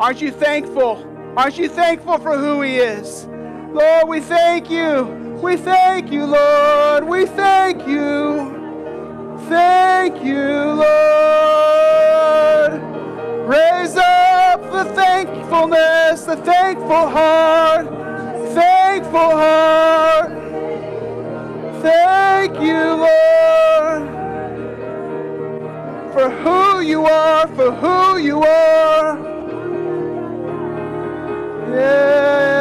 Aren't you thankful? Aren't you thankful for who He is? Lord, we thank you. We thank you, Lord. We thank you. Thank you, Lord. Raise up the thankfulness, the thankful heart, thankful heart. Thank you, Lord, for who you are, for who you are. Yeah.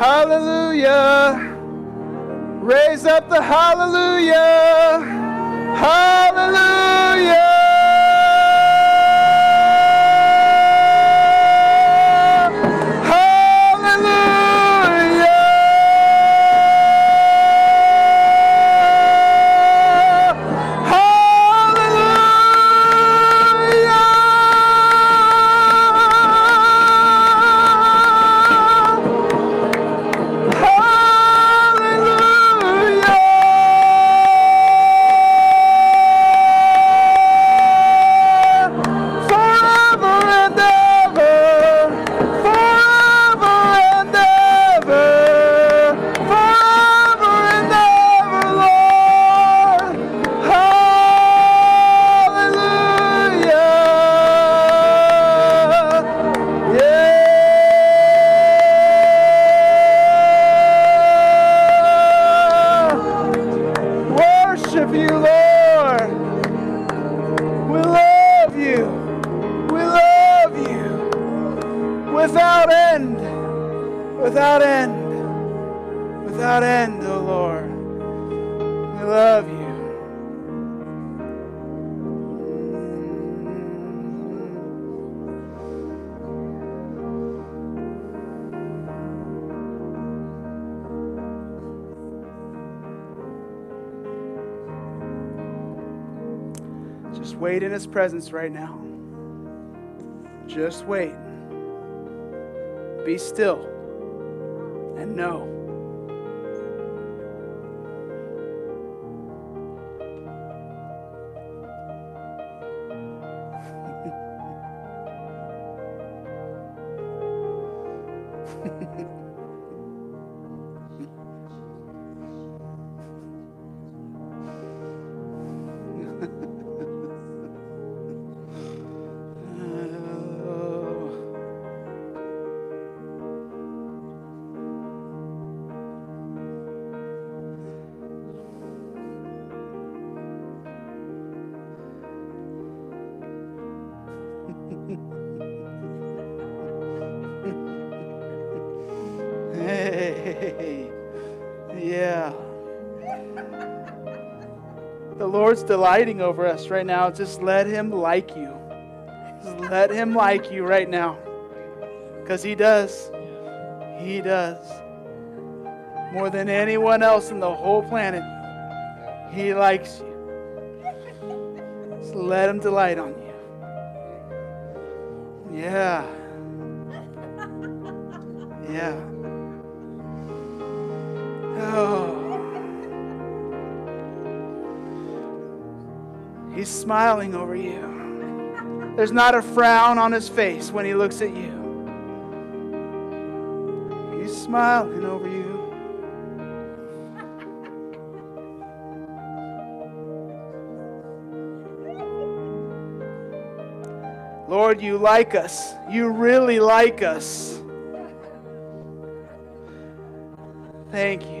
Hallelujah. Raise up the hallelujah. Hallelujah. His presence right now. Just wait. Be still and know. Lord's delighting over us right now. Just let Him like you. Just let Him like you right now. Because He does. He does. More than anyone else in the whole planet, He likes you. Just let Him delight smiling over you. There's not a frown on his face when he looks at you. He's smiling over you. Lord, you like us. You really like us. Thank you.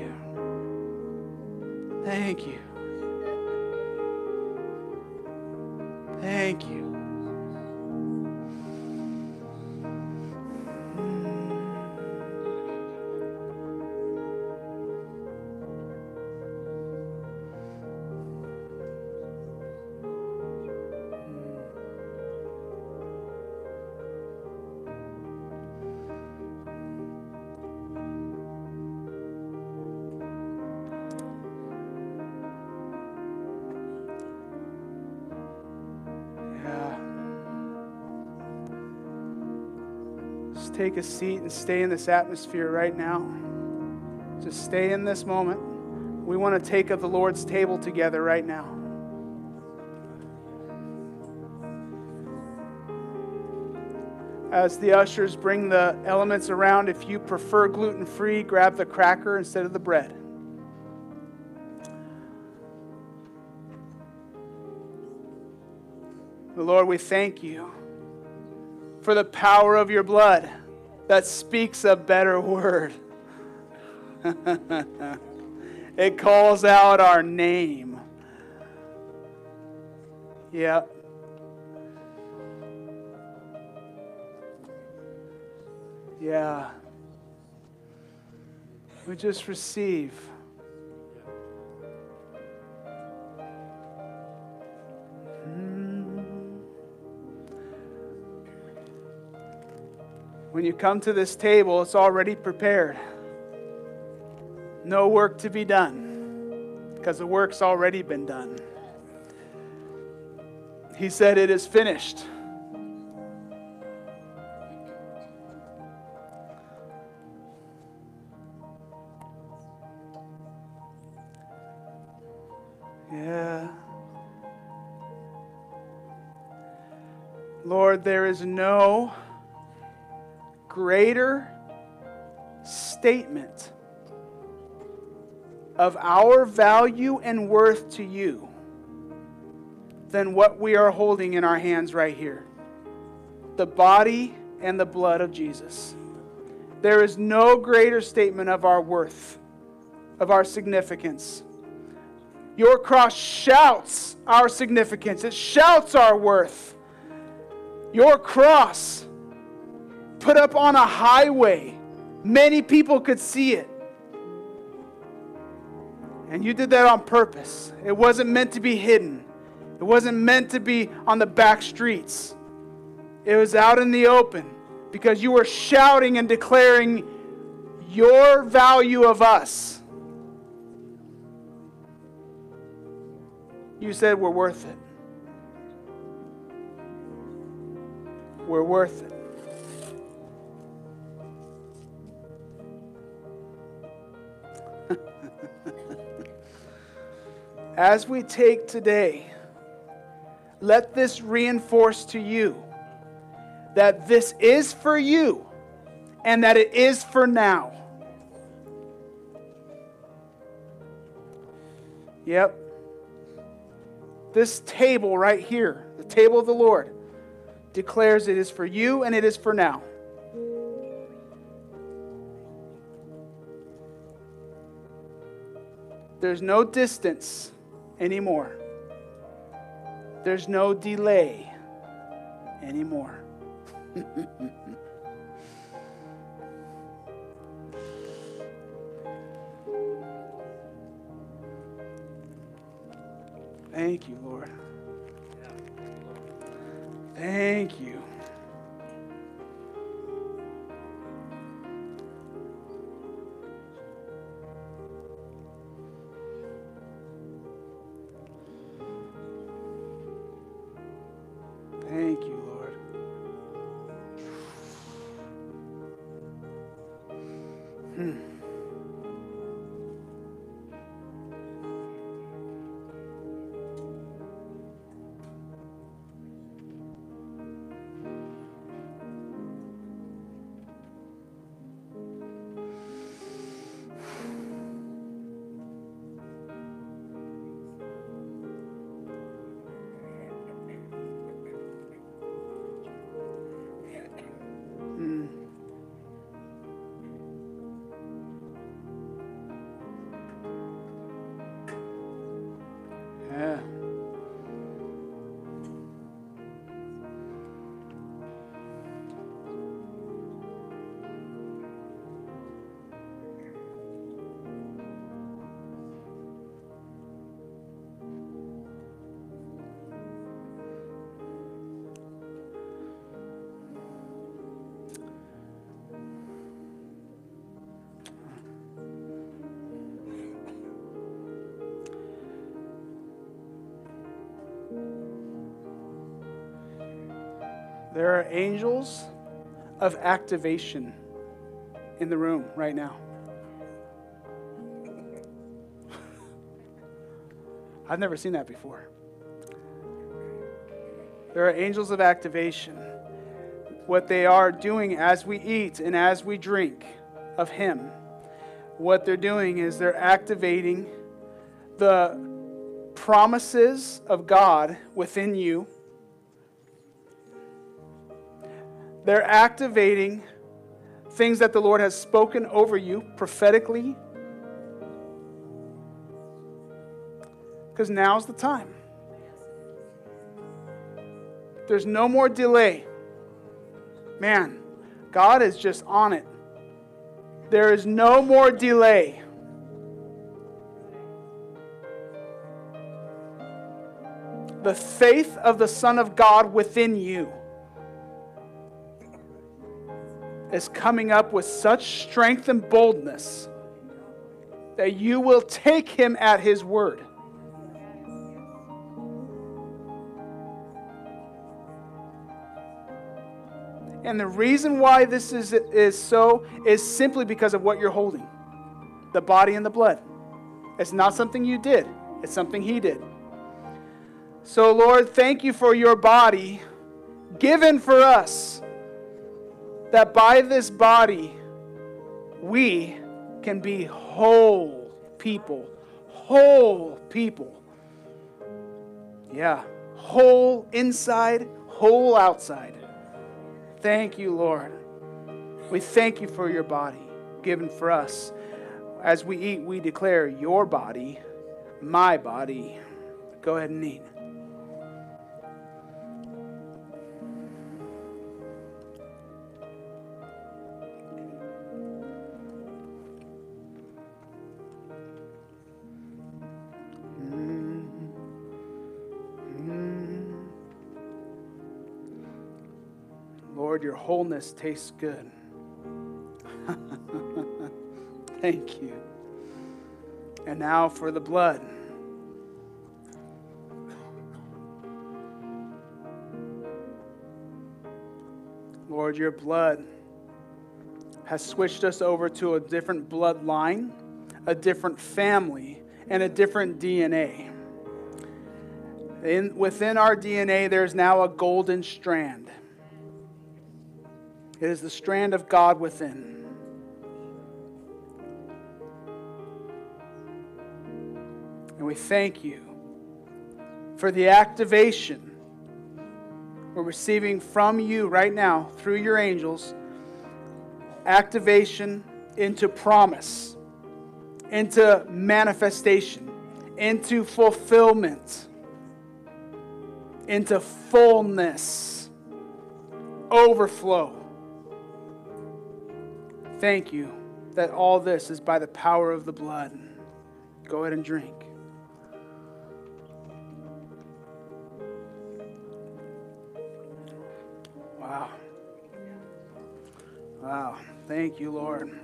Take a seat and stay in this atmosphere right now. Just stay in this moment. We want to take of the Lord's table together right now. As the ushers bring the elements around, if you prefer gluten free, grab the cracker instead of the bread. The Lord, we thank you for the power of your blood that speaks a better word. it calls out our name. Yep. Yeah. We just receive. When you come to this table, it's already prepared. No work to be done because the work's already been done. He said, It is finished. Yeah. Lord, there is no greater statement of our value and worth to you than what we are holding in our hands right here the body and the blood of Jesus. There is no greater statement of our worth, of our significance. Your cross shouts our significance, it shouts our worth. Your cross put up on a highway. Many people could see it. And you did that on purpose. It wasn't meant to be hidden, it wasn't meant to be on the back streets. It was out in the open because you were shouting and declaring your value of us. You said we're worth it. We're worth it. As we take today, let this reinforce to you that this is for you and that it is for now. Yep. This table right here, the table of the Lord, declares it is for you and it is for now. There's no distance anymore. There's no delay anymore. Thank you, Lord. Thank you. There are angels of activation in the room right now. I've never seen that before. There are angels of activation. What they are doing as we eat and as we drink of Him, what they're doing is they're activating the promises of God within you. They're activating things that the Lord has spoken over you prophetically. Because now's the time. There's no more delay. Man, God is just on it. There is no more delay. The faith of the Son of God within you is coming up with such strength and boldness that you will take him at his word. And the reason why this is, is so is simply because of what you're holding the body and the blood. It's not something you did, it's something He did. So, Lord, thank you for your body given for us, that by this body we can be whole people. Whole people. Yeah, whole inside, whole outside. Thank you, Lord. We thank you for your body given for us. As we eat, we declare your body, my body. Go ahead and eat. Wholeness tastes good. Thank you. And now for the blood. Lord, your blood has switched us over to a different bloodline, a different family, and a different DNA. In, within our DNA, there's now a golden strand. It is the strand of God within. And we thank you for the activation we're receiving from you right now through your angels activation into promise, into manifestation, into fulfillment, into fullness, overflow. Thank you that all this is by the power of the blood. Go ahead and drink. Wow. Wow. Thank you, Lord.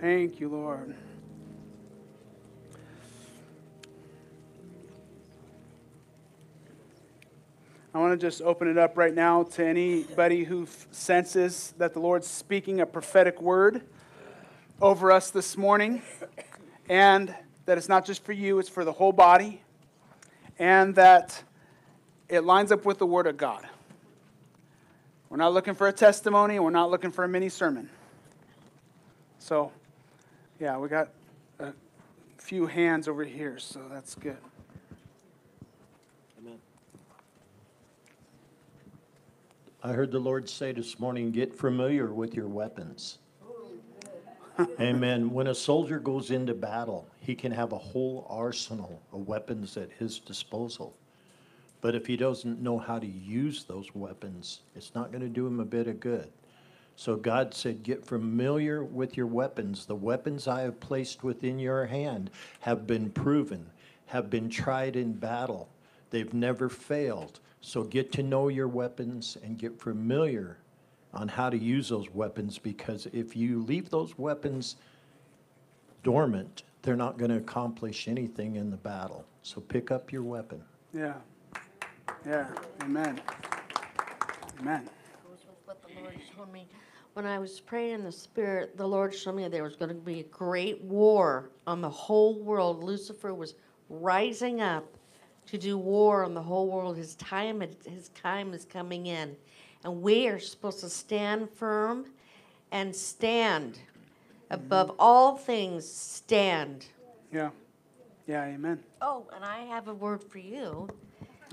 Thank you, Lord. I want to just open it up right now to anybody who senses that the Lord's speaking a prophetic word over us this morning, and that it's not just for you, it's for the whole body, and that it lines up with the Word of God. We're not looking for a testimony, we're not looking for a mini sermon. So, yeah, we got a few hands over here, so that's good. I heard the Lord say this morning, get familiar with your weapons. Amen. When a soldier goes into battle, he can have a whole arsenal of weapons at his disposal. But if he doesn't know how to use those weapons, it's not going to do him a bit of good. So God said, Get familiar with your weapons. The weapons I have placed within your hand have been proven, have been tried in battle. They've never failed. So get to know your weapons and get familiar on how to use those weapons because if you leave those weapons dormant, they're not going to accomplish anything in the battle. So pick up your weapon. Yeah. Yeah. Amen. Amen. What the Lord showed me when I was praying in the spirit, the Lord showed me there was going to be a great war on the whole world. Lucifer was rising up to do war on the whole world. His time, his time is coming in, and we are supposed to stand firm and stand above mm-hmm. all things. Stand. Yeah. Yeah, amen. Oh, and I have a word for you.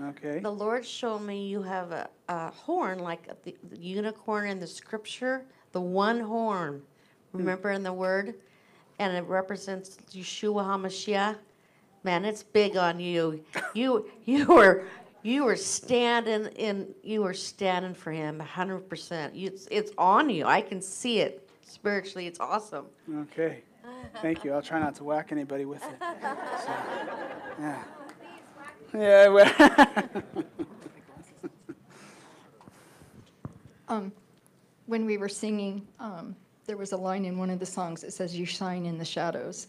Okay. The Lord showed me you have a, a horn like the, the unicorn in the scripture, the one horn. Hmm. Remember in the word? And it represents Yeshua HaMashiach. Man, it's big on you. You you were you were standing in you were standing for him 100%. It's it's on you. I can see it spiritually. It's awesome. Okay. Thank you. I'll try not to whack anybody with it. So, yeah. Yeah. well- Um, when we were singing, um, there was a line in one of the songs that says, "You shine in the shadows."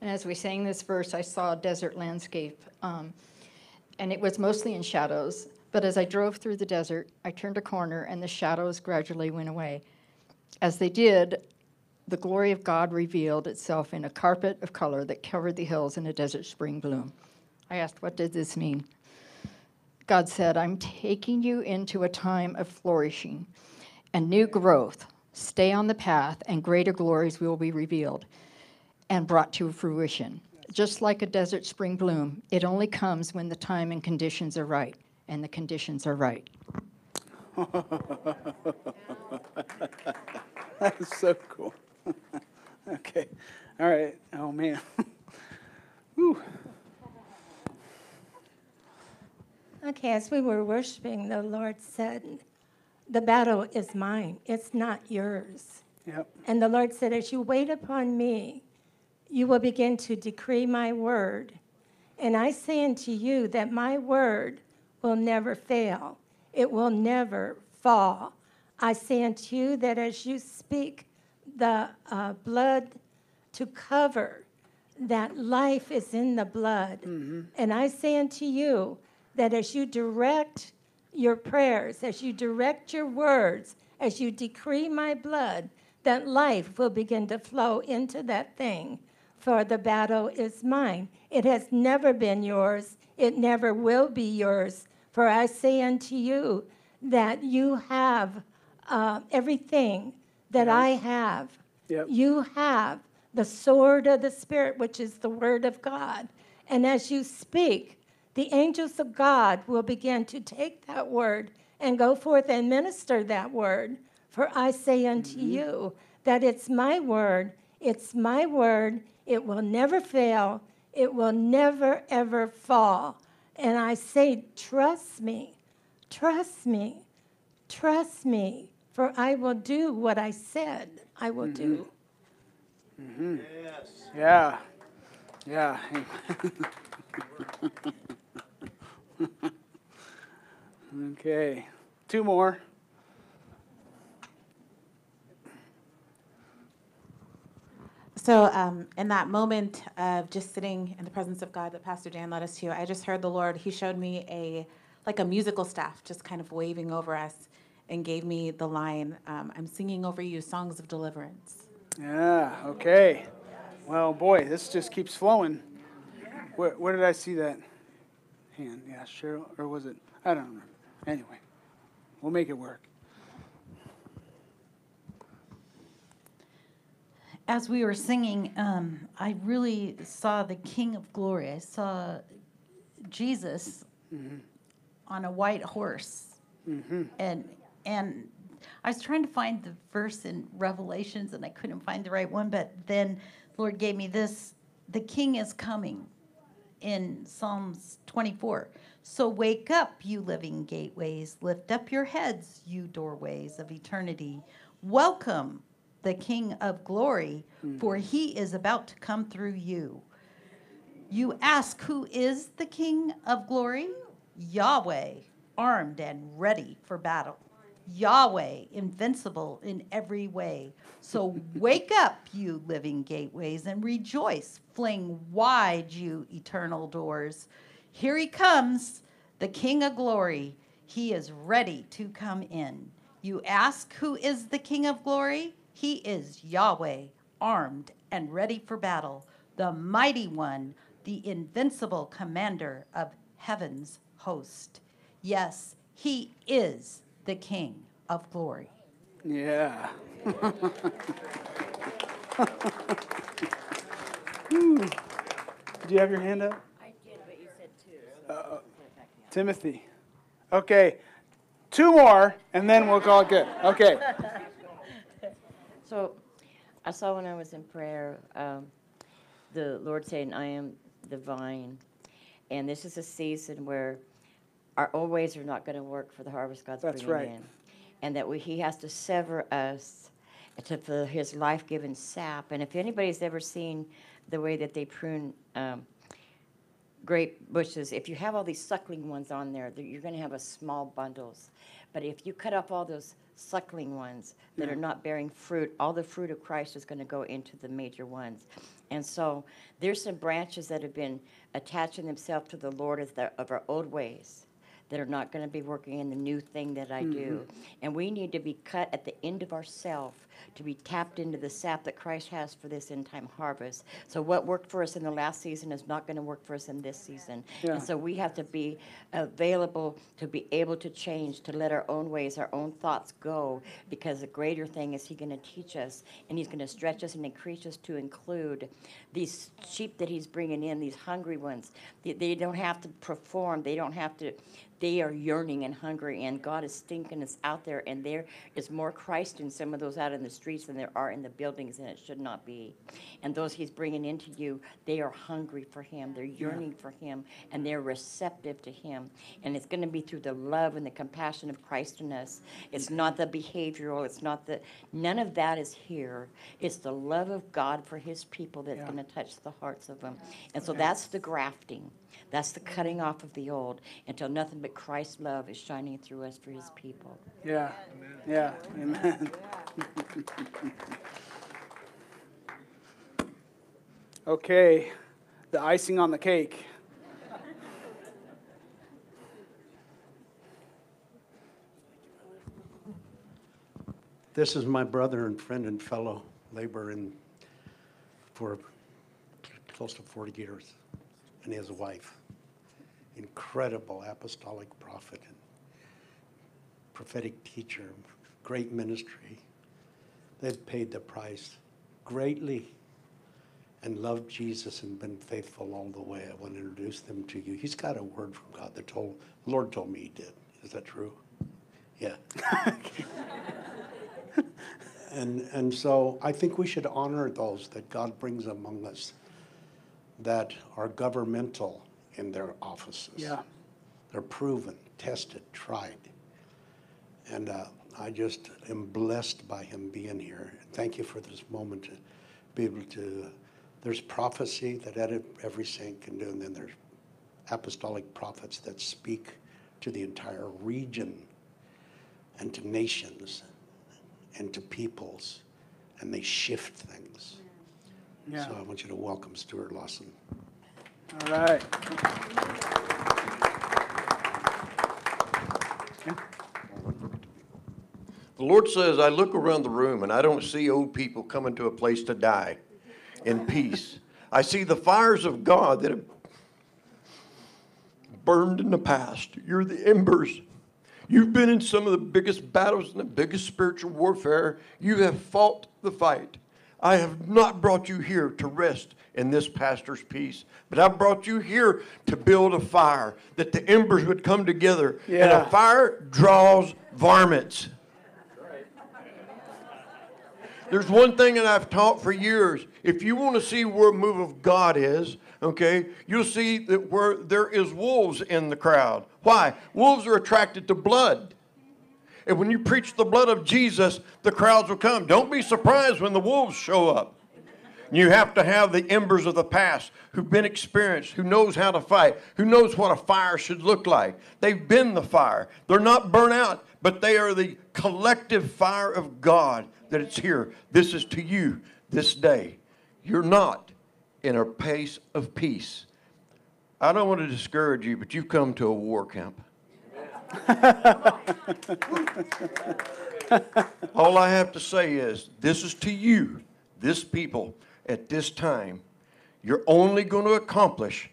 And as we sang this verse, I saw a desert landscape, um, and it was mostly in shadows. But as I drove through the desert, I turned a corner, and the shadows gradually went away. As they did, the glory of God revealed itself in a carpet of color that covered the hills in a desert spring bloom. I asked, "What did this mean?" God said, I'm taking you into a time of flourishing and new growth. Stay on the path, and greater glories will be revealed and brought to fruition. Just like a desert spring bloom, it only comes when the time and conditions are right, and the conditions are right. That's so cool. okay. All right. Oh, man. Whew. Okay, as we were worshiping, the Lord said, The battle is mine, it's not yours. Yep. And the Lord said, As you wait upon me, you will begin to decree my word. And I say unto you that my word will never fail, it will never fall. I say unto you that as you speak the uh, blood to cover, that life is in the blood. And I say unto you that as you direct your prayers, as you direct your words, as you decree my blood, that life will begin to flow into that thing. For the battle is mine. It has never been yours, it never will be yours. For I say unto you that you have uh, everything that I have. Yep. You have the sword of the Spirit, which is the Word of God. And as you speak, the angels of God will begin to take that word and go forth and minister that word. For I say unto you that it's my word, it's my word, it will never fail, it will never, ever fall. And I say, trust me, trust me, trust me, for I will do what I said I will do. Mm-hmm. Mm-hmm. Yes. Yeah. Yeah. okay. Two more. So, um, in that moment of just sitting in the presence of God that Pastor Dan led us to, I just heard the Lord. He showed me a like a musical staff just kind of waving over us and gave me the line, um, "I'm singing over you songs of deliverance." Yeah. Okay. Well, boy, this just keeps flowing. Where, where did I see that hand? Yeah, Cheryl, or was it? I don't remember. Anyway, we'll make it work. As we were singing, um, I really saw the King of Glory. I saw Jesus on a white horse, and and I was trying to find the verse in Revelations, and I couldn't find the right one. But then Lord gave me this: the King is coming, in Psalms 24. So wake up, you living gateways. Lift up your heads, you doorways of eternity. Welcome the King of glory, for mm-hmm. he is about to come through you. You ask, Who is the King of glory? Yahweh, armed and ready for battle. Yahweh, invincible in every way. So wake up, you living gateways, and rejoice. Fling wide, you eternal doors. Here he comes, the King of glory. He is ready to come in. You ask who is the King of glory? He is Yahweh, armed and ready for battle, the mighty one, the invincible commander of heaven's host. Yes, he is the King of glory. Yeah. Do you have your hand up? I did, but you said two. Uh, uh, Timothy. Okay, two more, and then we'll call it good. Okay. So I saw when I was in prayer, um, the Lord saying, I am the vine. And this is a season where our old ways are not going to work for the harvest God's That's bringing right. in. And that we, He has to sever us to for His life giving sap. And if anybody's ever seen the way that they prune um, grape bushes, if you have all these suckling ones on there, you're going to have a small bundles. But if you cut off all those suckling ones that are not bearing fruit, all the fruit of Christ is going to go into the major ones. And so there's some branches that have been attaching themselves to the Lord of, the, of our old ways that are not going to be working in the new thing that I do. Mm-hmm. And we need to be cut at the end of ourself to be tapped into the sap that Christ has for this end time harvest. So what worked for us in the last season is not going to work for us in this season. Yeah. And so we have to be available to be able to change, to let our own ways, our own thoughts go, because the greater thing is He going to teach us, and He's going to stretch us and increase us to include these sheep that He's bringing in, these hungry ones. They, they don't have to perform. They don't have to. They are yearning and hungry, and God is stinking us out there. And there is more Christ in some of those out in the streets than there are in the buildings, and it should not be. And those He's bringing into you, they are hungry for Him. They're yearning for Him, and they're receptive to Him. And it's going to be through the love and the compassion of Christ in us. It's not the behavioral. It's not the. None of that is here. It's the love of God for His people that's Yeah. going to touch the hearts of them. And so that's the grafting. That's the cutting off of the old until nothing but Christ's love is shining through us for His people. Yeah. Yeah. Amen. okay, the icing on the cake. This is my brother and friend and fellow laborer in, for close to 40 years, and his wife. Incredible apostolic prophet and prophetic teacher, great ministry. They've paid the price greatly and loved Jesus and been faithful all the way. I want to introduce them to you. He's got a word from God that told, the Lord told me he did. Is that true? Yeah. And, and so I think we should honor those that God brings among us that are governmental in their offices. Yeah. They're proven, tested, tried. And uh, I just am blessed by him being here. Thank you for this moment to be able to. There's prophecy that every- every saint can do, and then there's apostolic prophets that speak to the entire region and to nations and to peoples, and they shift things. Yeah. So I want you to welcome Stuart Lawson. All right. The Lord says, I look around the room and I don't see old people coming to a place to die in peace. I see the fires of God that have burned in the past. You're the embers. You've been in some of the biggest battles and the biggest spiritual warfare. You have fought the fight. I have not brought you here to rest in this pastor's peace, but I brought you here to build a fire, that the embers would come together. And a fire draws varmints. There's one thing that I've taught for years. If you want to see where a move of God is, okay, you'll see that where there is wolves in the crowd. Why? Wolves are attracted to blood. And when you preach the blood of Jesus, the crowds will come. Don't be surprised when the wolves show up. You have to have the embers of the past who've been experienced, who knows how to fight, who knows what a fire should look like. They've been the fire. They're not burnt out, but they are the collective fire of God that it's here. This is to you this day. You're not in a place of peace. I don't want to discourage you, but you've come to a war camp. All I have to say is, this is to you, this people, at this time. You're only going to accomplish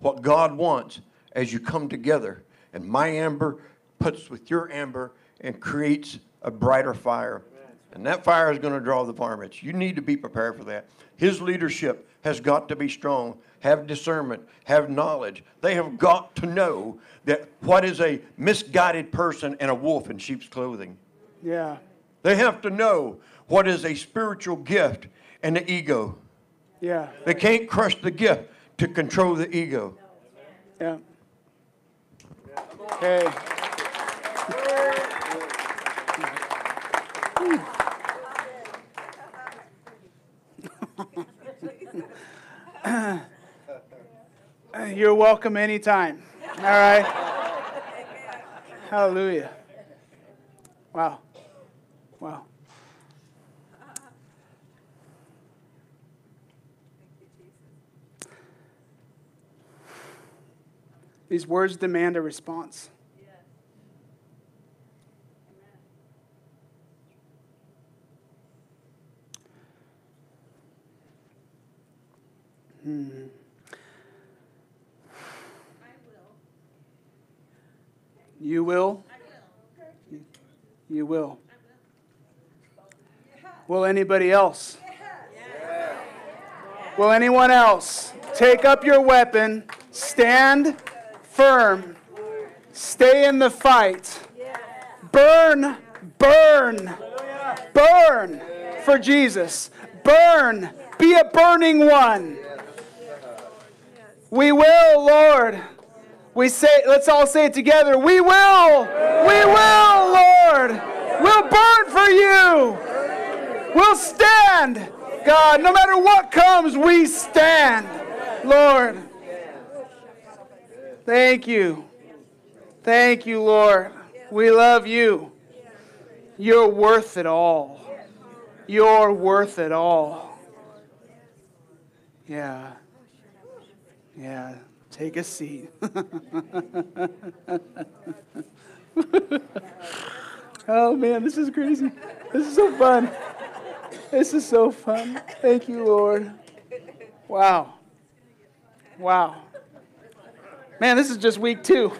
what God wants as you come together. And my amber puts with your amber and creates a brighter fire. And that fire is going to draw the varmints. You need to be prepared for that. His leadership has got to be strong, have discernment, have knowledge. They have got to know that what is a misguided person and a wolf in sheep's clothing. Yeah. They have to know what is a spiritual gift and the ego. Yeah. They can't crush the gift to control the ego. Yeah. Okay. You're welcome anytime. All right. Hallelujah. Wow. Wow. These words demand a response. Hmm. You will? You will. Will anybody else? Will anyone else take up your weapon, stand firm, stay in the fight, burn, burn, burn for Jesus, burn, be a burning one. We will, Lord. We say, let's all say it together. We will, we will, Lord. We'll burn for you. We'll stand. God, no matter what comes, we stand. Lord. Thank you. Thank you, Lord. We love you. You're worth it all. You're worth it all. Yeah. Yeah. Take a seat. oh man, this is crazy. This is so fun. This is so fun. Thank you, Lord. Wow. Wow. Man, this is just week two.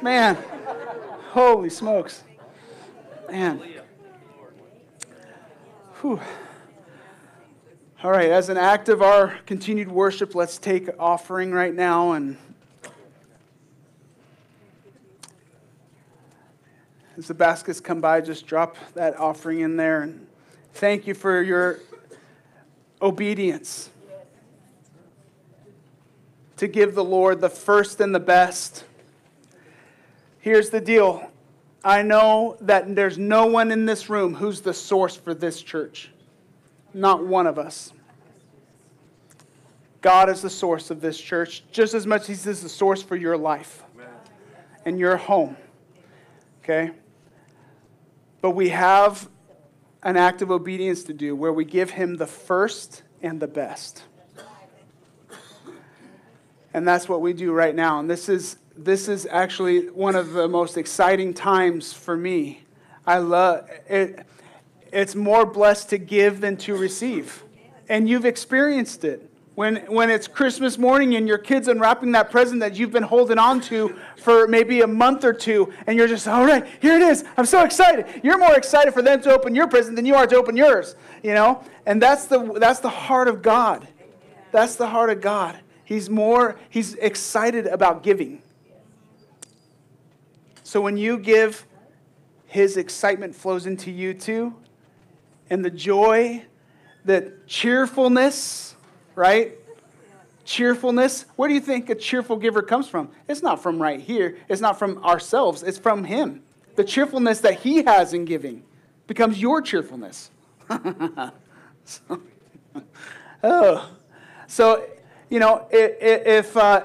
Man, holy smokes. Man. Whew. All right, as an act of our continued worship, let's take offering right now and as the baskets come by, just drop that offering in there and thank you for your obedience to give the Lord the first and the best. Here's the deal. I know that there's no one in this room who's the source for this church. Not one of us. God is the source of this church, just as much as He's the source for your life and your home. Okay? But we have an act of obedience to do where we give Him the first and the best. And that's what we do right now. And this is, this is actually one of the most exciting times for me. I love it. It's more blessed to give than to receive. And you've experienced it. When, when it's Christmas morning and your kid's unwrapping that present that you've been holding on to for maybe a month or two, and you're just, all right, here it is. I'm so excited. You're more excited for them to open your present than you are to open yours, you know? And that's the, that's the heart of God. That's the heart of God. He's more, he's excited about giving. So when you give, his excitement flows into you too. And the joy, the cheerfulness, right? Cheerfulness. Where do you think a cheerful giver comes from? It's not from right here. It's not from ourselves. It's from him. The cheerfulness that he has in giving becomes your cheerfulness. so, oh. So you know, if uh,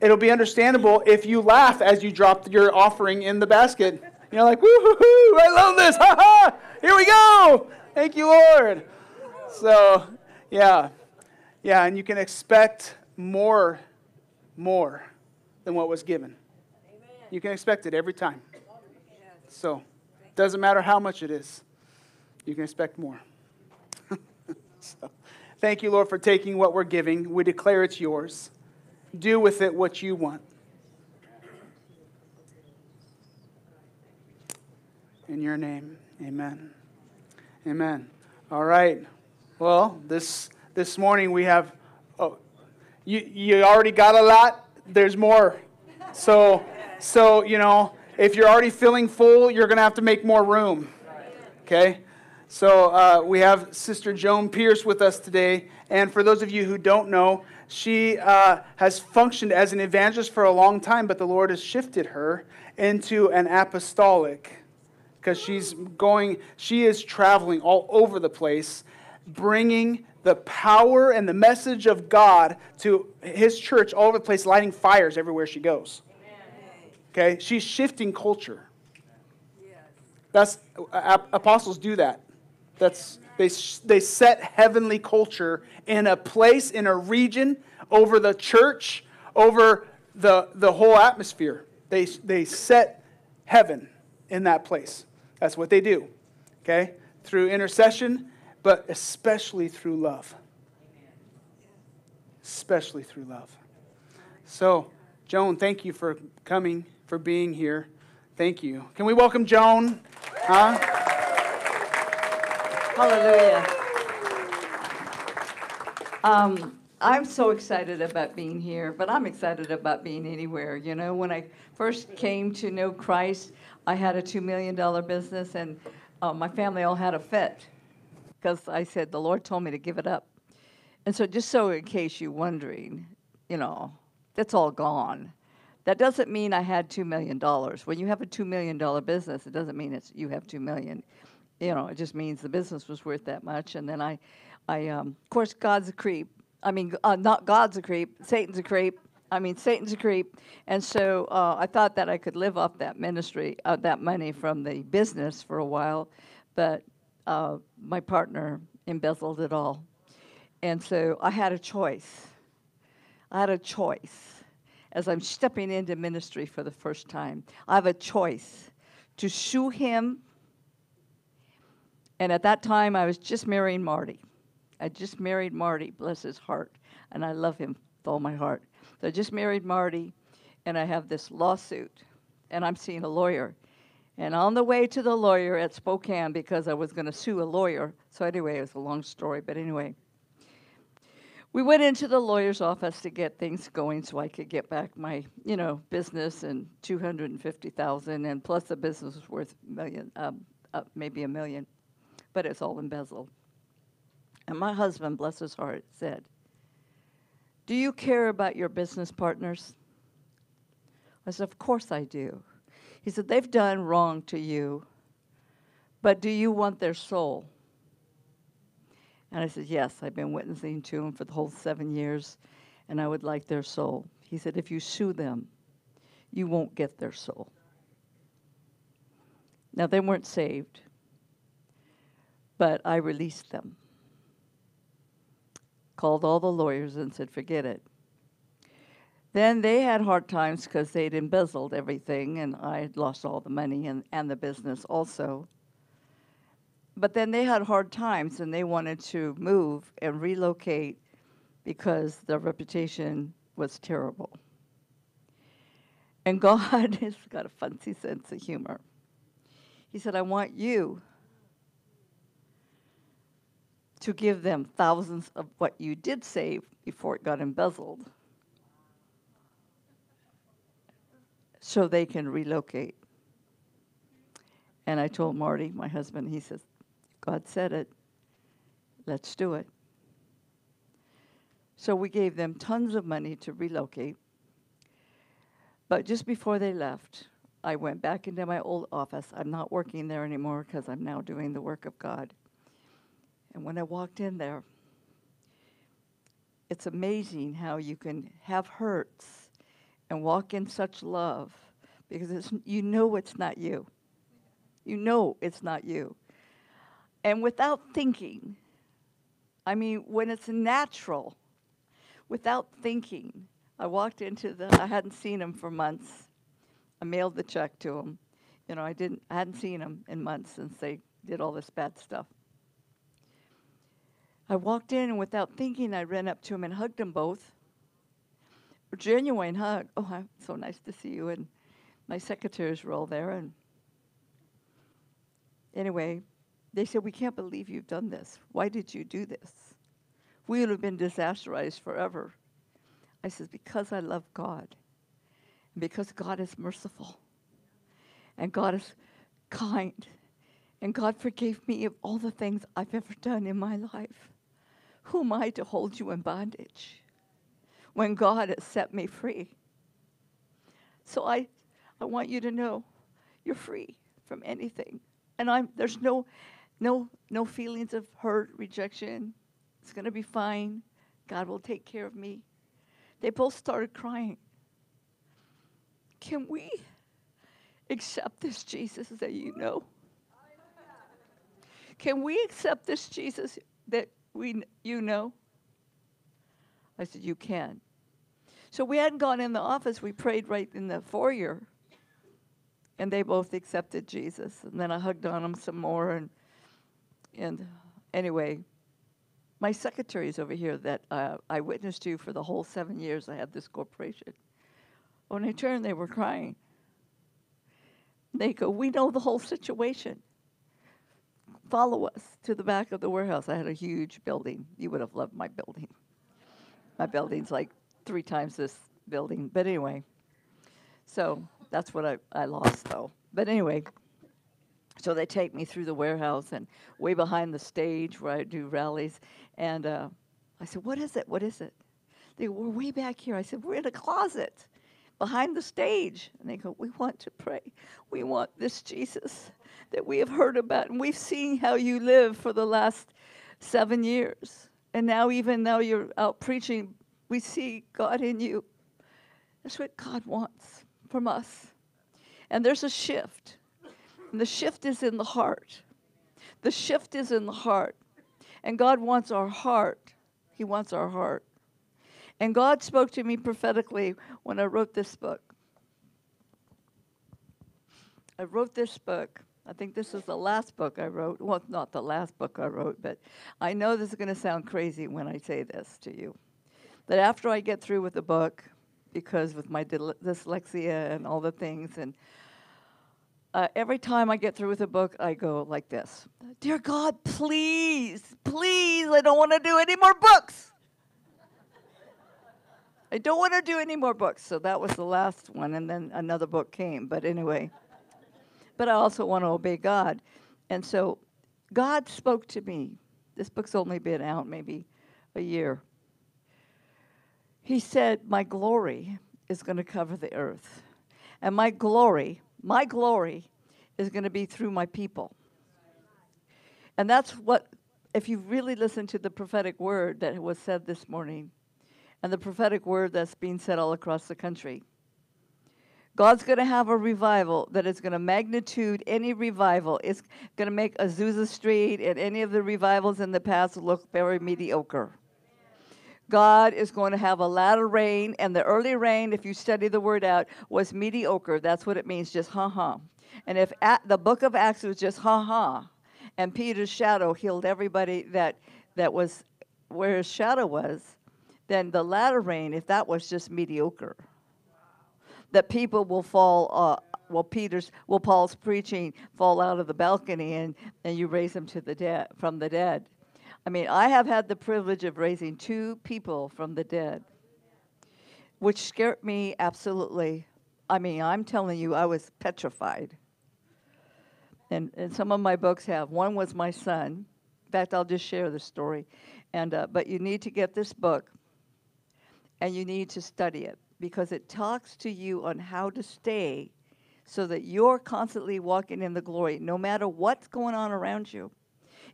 it'll be understandable if you laugh as you drop your offering in the basket. You're like, woo hoo hoo, I love this, ha ha, here we go. Thank you, Lord. So, yeah, yeah, and you can expect more, more than what was given. You can expect it every time. So, Doesn't matter how much it is, you can expect more. so, thank you, Lord, for taking what we're giving. We declare it's yours. Do with it what you want. In your name, amen. Amen. All right. Well, this this morning we have. Oh, you you already got a lot. There's more. So so you know if you're already feeling full, you're gonna have to make more room. Okay. So uh, we have Sister Joan Pearce with us today, and for those of you who don't know, she uh, has functioned as an evangelist for a long time, but the Lord has shifted her into an apostolic because she's going, she is traveling all over the place, bringing the power and the message of God to his church all over the place, lighting fires everywhere she goes. Okay? She's shifting culture. That's apostles do that. That's they they set heavenly culture in a place in a region over the church, over the the whole atmosphere. They they set heaven in that place. That's what they do. Okay? Through intercession, but especially through love. Especially through love. So, Joan, thank you for coming, for being here. Thank you. Can we welcome Joan? Huh? Hallelujah. Um, I'm so excited about being here, but I'm excited about being anywhere. You know, when I first came to know Christ, I had a $2 million business, and uh, my family all had a fit because I said, the Lord told me to give it up. And so, just so in case you're wondering, you know, that's all gone. That doesn't mean I had $2 million. When you have a $2 million business, it doesn't mean it's, you have 2 million. You know, it just means the business was worth that much. And then I, I um, of course, God's a creep. I mean, uh, not God's a creep, Satan's a creep. I mean, Satan's a creep. And so uh, I thought that I could live off that ministry, uh, that money from the business for a while. But uh, my partner embezzled it all. And so I had a choice. I had a choice as I'm stepping into ministry for the first time. I have a choice to sue him. And at that time, I was just marrying Marty. I just married Marty, bless his heart, and I love him with all my heart. So I just married Marty, and I have this lawsuit, and I'm seeing a lawyer. And on the way to the lawyer at Spokane, because I was going to sue a lawyer, so anyway, it was a long story, but anyway, we went into the lawyer's office to get things going so I could get back my, you know, business and 250,000 and plus the business was worth million, um, uh, maybe a million, but it's all embezzled. And my husband, bless his heart, said, Do you care about your business partners? I said, Of course I do. He said, They've done wrong to you, but do you want their soul? And I said, Yes, I've been witnessing to them for the whole seven years, and I would like their soul. He said, If you sue them, you won't get their soul. Now, they weren't saved, but I released them called all the lawyers and said, forget it. Then they had hard times because they'd embezzled everything, and I had lost all the money and, and the business also. But then they had hard times, and they wanted to move and relocate because their reputation was terrible. And God has got a fancy sense of humor. He said, I want you to give them thousands of what you did save before it got embezzled so they can relocate. And I told Marty, my husband, he says, God said it, let's do it. So we gave them tons of money to relocate. But just before they left, I went back into my old office. I'm not working there anymore because I'm now doing the work of God. And when I walked in there, it's amazing how you can have hurts and walk in such love because it's, you know it's not you. You know it's not you. And without thinking, I mean, when it's natural, without thinking, I walked into the, I hadn't seen him for months. I mailed the check to him. You know, I didn't, I hadn't seen them in months since they did all this bad stuff. I walked in and without thinking, I ran up to him and hugged them both. A genuine hug. Oh, so nice to see you. And my secretaries were all there. And anyway, they said, We can't believe you've done this. Why did you do this? We would have been disasterized forever. I said, Because I love God. And because God is merciful. And God is kind. And God forgave me of all the things I've ever done in my life. Who am I to hold you in bondage when God has set me free? So I, I want you to know you're free from anything. And I'm, there's no, no, no feelings of hurt, rejection. It's going to be fine. God will take care of me. They both started crying. Can we accept this Jesus that you know? Can we accept this Jesus that we you know? I said, You can. So we hadn't gone in the office, we prayed right in the foyer. And they both accepted Jesus. And then I hugged on them some more and and anyway, my secretary is over here that uh, I witnessed to for the whole seven years I had this corporation. When I turned, they were crying. They go, We know the whole situation. Follow us to the back of the warehouse. I had a huge building. You would have loved my building. My building's like three times this building. But anyway, so that's what I, I lost, though. But anyway, so they take me through the warehouse and way behind the stage where I do rallies. And uh, I said, What is it? What is it? They go, We're way back here. I said, We're in a closet behind the stage. And they go, We want to pray. We want this Jesus that we have heard about. And we've seen how you live for the last seven years. And now, even though you're out preaching, we see God in you. That's what God wants from us. And there's a shift. And the shift is in the heart. The shift is in the heart. And God wants our heart. He wants our heart. And God spoke to me prophetically when I wrote this book. I wrote this book. I think this is the last book I wrote. Well, not the last book I wrote, but I know this is going to sound crazy when I say this to you. That after I get through with the book, because with my dyslexia and all the things, and uh, every time I get through with a book, I go like this Dear God, please, please, I don't want to do any more books. I don't want to do any more books. So that was the last one, and then another book came. But anyway, but I also want to obey God. And so God spoke to me. This book's only been out maybe a year. He said, My glory is going to cover the earth. And my glory, my glory is going to be through my people. And that's what, if you really listen to the prophetic word that was said this morning, and the prophetic word that's being said all across the country, God's going to have a revival that is going to magnitude any revival. It's going to make Azusa Street and any of the revivals in the past look very mediocre. God is going to have a latter rain, and the early rain, if you study the word out, was mediocre. That's what it means, just ha ha. And if at the book of Acts was just ha ha, and Peter's shadow healed everybody that that was where his shadow was, then the latter rain, if that was just mediocre, that people will fall. Uh, well, Peter's, well, Paul's preaching, fall out of the balcony, and and you raise them to the dead from the dead. I mean, I have had the privilege of raising two people from the dead, which scared me absolutely. I mean, I'm telling you, I was petrified. And, and some of my books have. One was my son. In fact, I'll just share the story. And, uh, but you need to get this book and you need to study it because it talks to you on how to stay so that you're constantly walking in the glory no matter what's going on around you.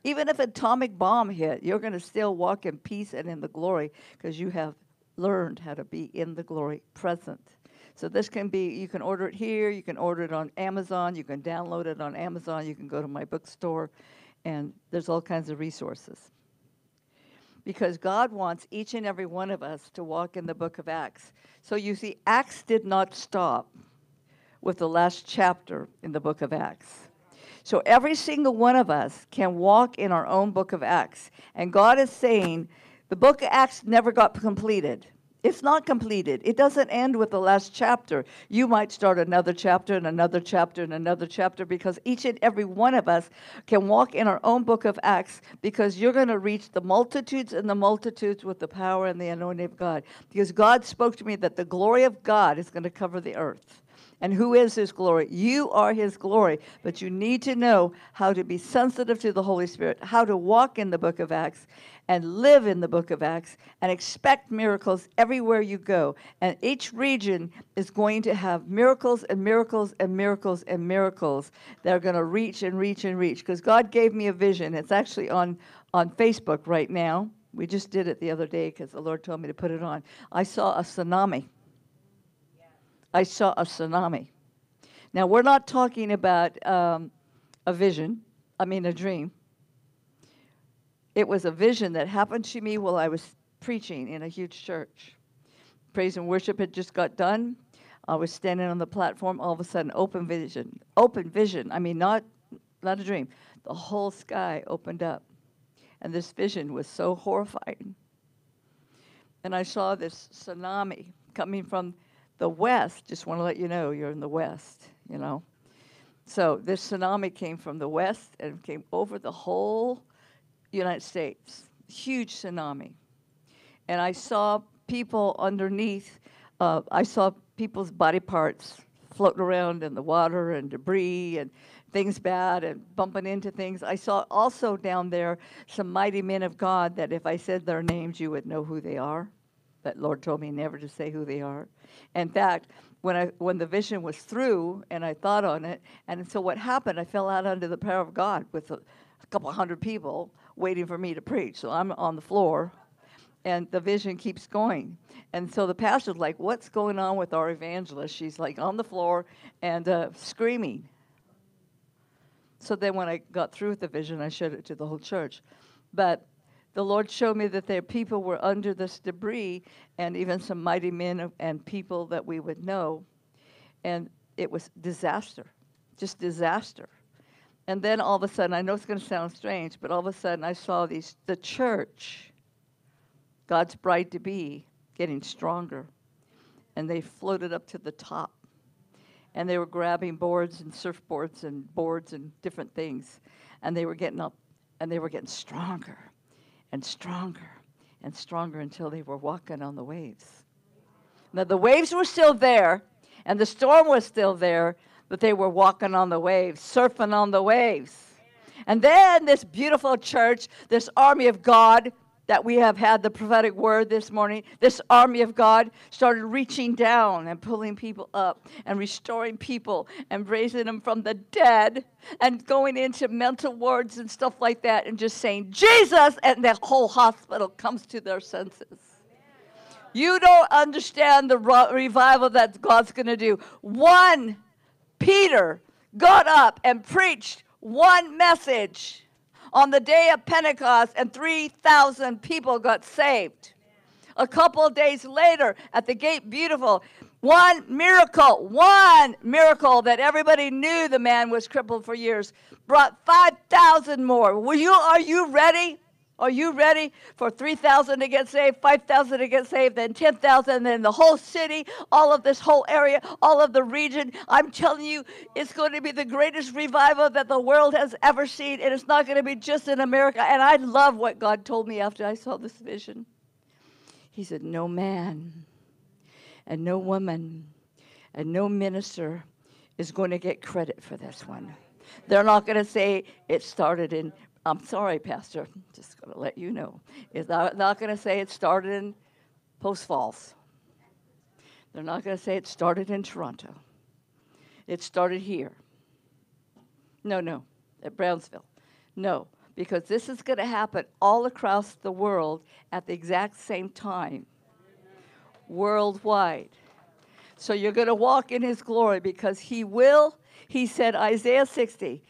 Even if atomic bomb hit, you're going to still walk in peace and in the glory because you have learned how to be in the glory present. So this can be, you can order it here, you can order it on Amazon, you can download it on Amazon, you can go to my bookstore, and there's all kinds of resources. Because God wants each and every one of us to walk in the book of Acts. So you see, Acts did not stop with the last chapter in the book of Acts. So every single one of us can walk in our own book of Acts. And God is saying the book of Acts never got completed. It's not completed. It doesn't end with the last chapter. You might start another chapter and another chapter and another chapter because each and every one of us can walk in our own book of Acts because you're going to reach the multitudes and the multitudes with the power and the anointing of God. Because God spoke to me that the glory of God is going to cover the earth. And who is his glory? You are his glory. But you need to know how to be sensitive to the Holy Spirit, how to walk in the book of Acts, and live in the book of Acts and expect miracles everywhere you go. And each region is going to have miracles and miracles and miracles and miracles that are going to reach and reach and reach. Because God gave me a vision. It's actually on, on Facebook right now. We just did it the other day because the Lord told me to put it on. I saw a tsunami. I saw a tsunami. Now, we're not talking about um, a vision, I mean, a dream. It was a vision that happened to me while I was preaching in a huge church. Praise and worship had just got done. I was standing on the platform. All of a sudden, open vision, open vision. I mean, not not a dream. The whole sky opened up, and this vision was so horrifying. And I saw this tsunami coming from the west. Just want to let you know you're in the west. You know, so this tsunami came from the west and came over the whole United States, huge tsunami. And I saw people underneath, uh, I saw people's body parts floating around in the water and debris and things bad and bumping into things. I saw also down there some mighty men of God that if I said their names, you would know who they are. That Lord told me never to say who they are. In fact, when I when the vision was through and I thought on it, and so what happened? I fell out under the power of God with a, a couple hundred people waiting for me to preach. So I'm on the floor, and the vision keeps going. And so the pastor's like, What's going on with our evangelist? She's like on the floor and uh, screaming. So then when I got through with the vision, I showed it to the whole church. But the Lord showed me that their people were under this debris and even some mighty men and people that we would know. And it was disaster, just disaster. And then all of a sudden, I know it's going to sound strange, but all of a sudden I saw these the church, God's bride to be, getting stronger. And they floated up to the top. And they were grabbing boards and surfboards and boards and different things. And they were getting up and they were getting stronger and stronger and stronger until they were walking on the waves. Now, the waves were still there, and the storm was still there, but they were walking on the waves, surfing on the waves. And then this beautiful church, this army of God that we have had the prophetic word this morning, this army of God started reaching down and pulling people up and restoring people and raising them from the dead and going into mental wards and stuff like that and just saying, Jesus, and the whole hospital comes to their senses. You don't understand the revival that God's going to do. One Peter got up and preached one message on the day of Pentecost, and 3,000 people got saved. A couple days later, at the Gate Beautiful, one miracle, one miracle that everybody knew the man was crippled for years, brought 5,000 more. Were you, are you ready? Are you ready for 3,000 to get saved, 5,000 to get saved, then 10,000, then the whole city, all of this whole area, all of the region? I'm telling you, it's going to be the greatest revival that the world has ever seen, and it's not going to be just in America. And I love what God told me after I saw this vision. He said, No man and no woman and no minister is going to get credit for this one. They're not going to say it started in I'm sorry, Pastor, just going to let you know. It's not, not going to say it started in Post Falls. They're not going to say it started in Toronto. It started here. No, no, at Brownsville. No, because this is going to happen all across the world at the exact same time, worldwide. So you're going to walk in his glory because he will, he said, Isaiah 60,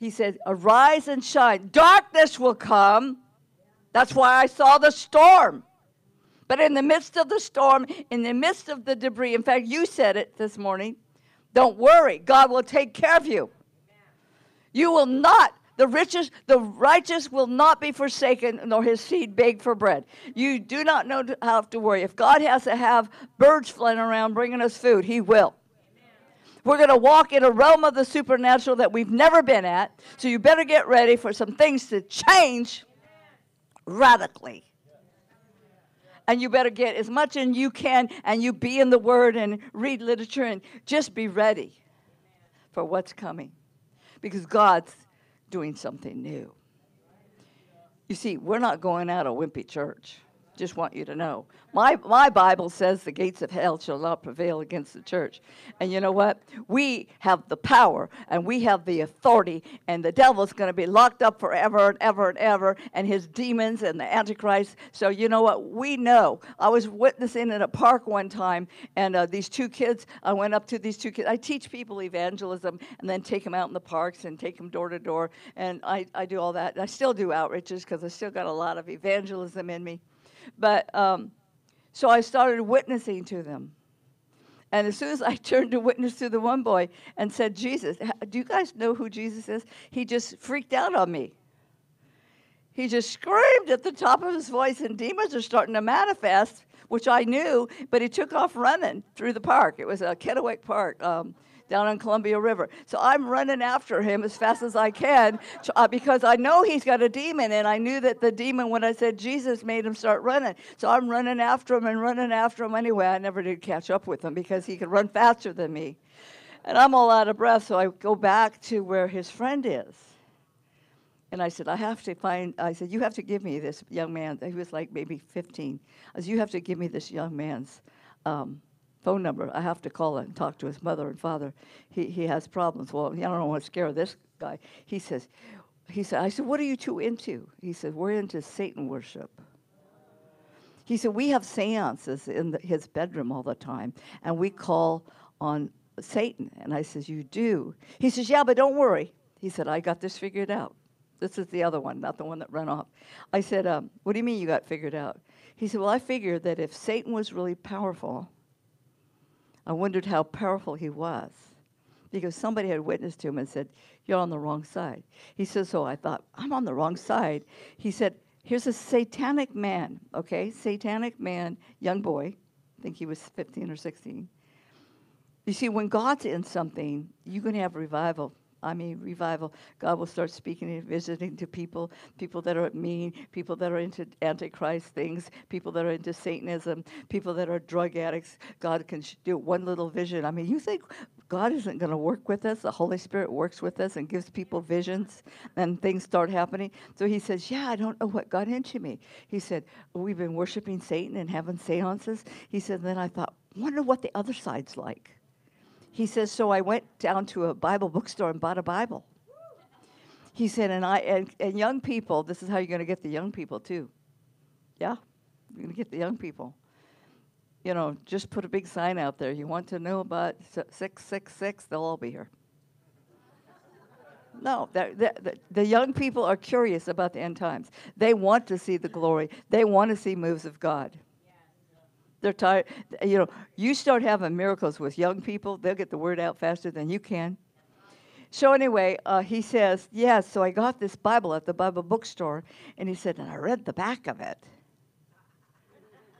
he said, Arise and shine. Darkness will come. That's why I saw the storm. But in the midst of the storm, in the midst of the debris, in fact, you said it this morning, Don't worry. God will take care of you. You will not, the richest, the righteous will not be forsaken, nor his seed beg for bread. You do not know to have to worry. If God has to have birds flying around bringing us food, he will. We're going to walk in a realm of the supernatural that we've never been at. So you better get ready for some things to change radically. And you better get as much in you can and you be in the word and read literature and just be ready for what's coming. Because God's doing something new. You see, we're not going out of wimpy church. Just want you to know. My, my Bible says the gates of hell shall not prevail against the church. And you know what? We have the power and we have the authority, and the devil's going to be locked up forever and ever and ever, and his demons and the Antichrist. So, you know what? We know. I was witnessing in a park one time, and uh, these two kids, I went up to these two kids. I teach people evangelism and then take them out in the parks and take them door to door. And I, I do all that. And I still do outreaches because I still got a lot of evangelism in me. But um, so I started witnessing to them. And as soon as I turned to witness to the one boy and said, Jesus, do you guys know who Jesus is? He just freaked out on me. He just screamed at the top of his voice, and demons are starting to manifest, which I knew, but he took off running through the park. It was a Kennewick Park. Um, down on Columbia River. So I'm running after him as fast as I can uh, because I know he's got a demon, and I knew that the demon, when I said Jesus, made him start running. So I'm running after him and running after him anyway. I never did catch up with him because he could run faster than me. And I'm all out of breath, so I go back to where his friend is. And I said, I have to find, I said, you have to give me this young man. He was like maybe 15. I said, you have to give me this young man's um, phone number. I have to call and talk to his mother and father. He, he has problems. Well, I don't want to scare this guy. He says, he said, I said, what are you two into? He said, we're into Satan worship. He said, we have seances in the, his bedroom all the time, and we call on Satan. And I says, you do? He says, yeah, but don't worry. He said, I got this figured out. This is the other one, not the one that ran off. I said, um, what do you mean you got figured out? He said, well, I figured that if Satan was really powerful, I wondered how powerful he was because somebody had witnessed to him and said, You're on the wrong side. He says, So I thought, I'm on the wrong side. He said, Here's a satanic man, okay? Satanic man, young boy. I think he was 15 or 16. You see, when God's in something, you can have revival. I mean, revival. God will start speaking and visiting to people, people that are mean, people that are into antichrist things, people that are into Satanism, people that are drug addicts. God can do one little vision. I mean, you think God isn't going to work with us? The Holy Spirit works with us and gives people visions, and things start happening. So he says, Yeah, I don't know what got into me. He said, We've been worshiping Satan and having seances. He said, Then I thought, wonder what the other side's like. He says, so I went down to a Bible bookstore and bought a Bible. He said, and I and, and young people, this is how you're going to get the young people too. Yeah, you're going to get the young people. You know, just put a big sign out there. You want to know about 666, they'll all be here. No, the, the, the young people are curious about the end times. They want to see the glory, they want to see moves of God. They're tired. You know, you start having miracles with young people, they'll get the word out faster than you can. So anyway, uh, he says, yes. Yeah, so I got this Bible at the Bible bookstore, and he said, and I read the back of it.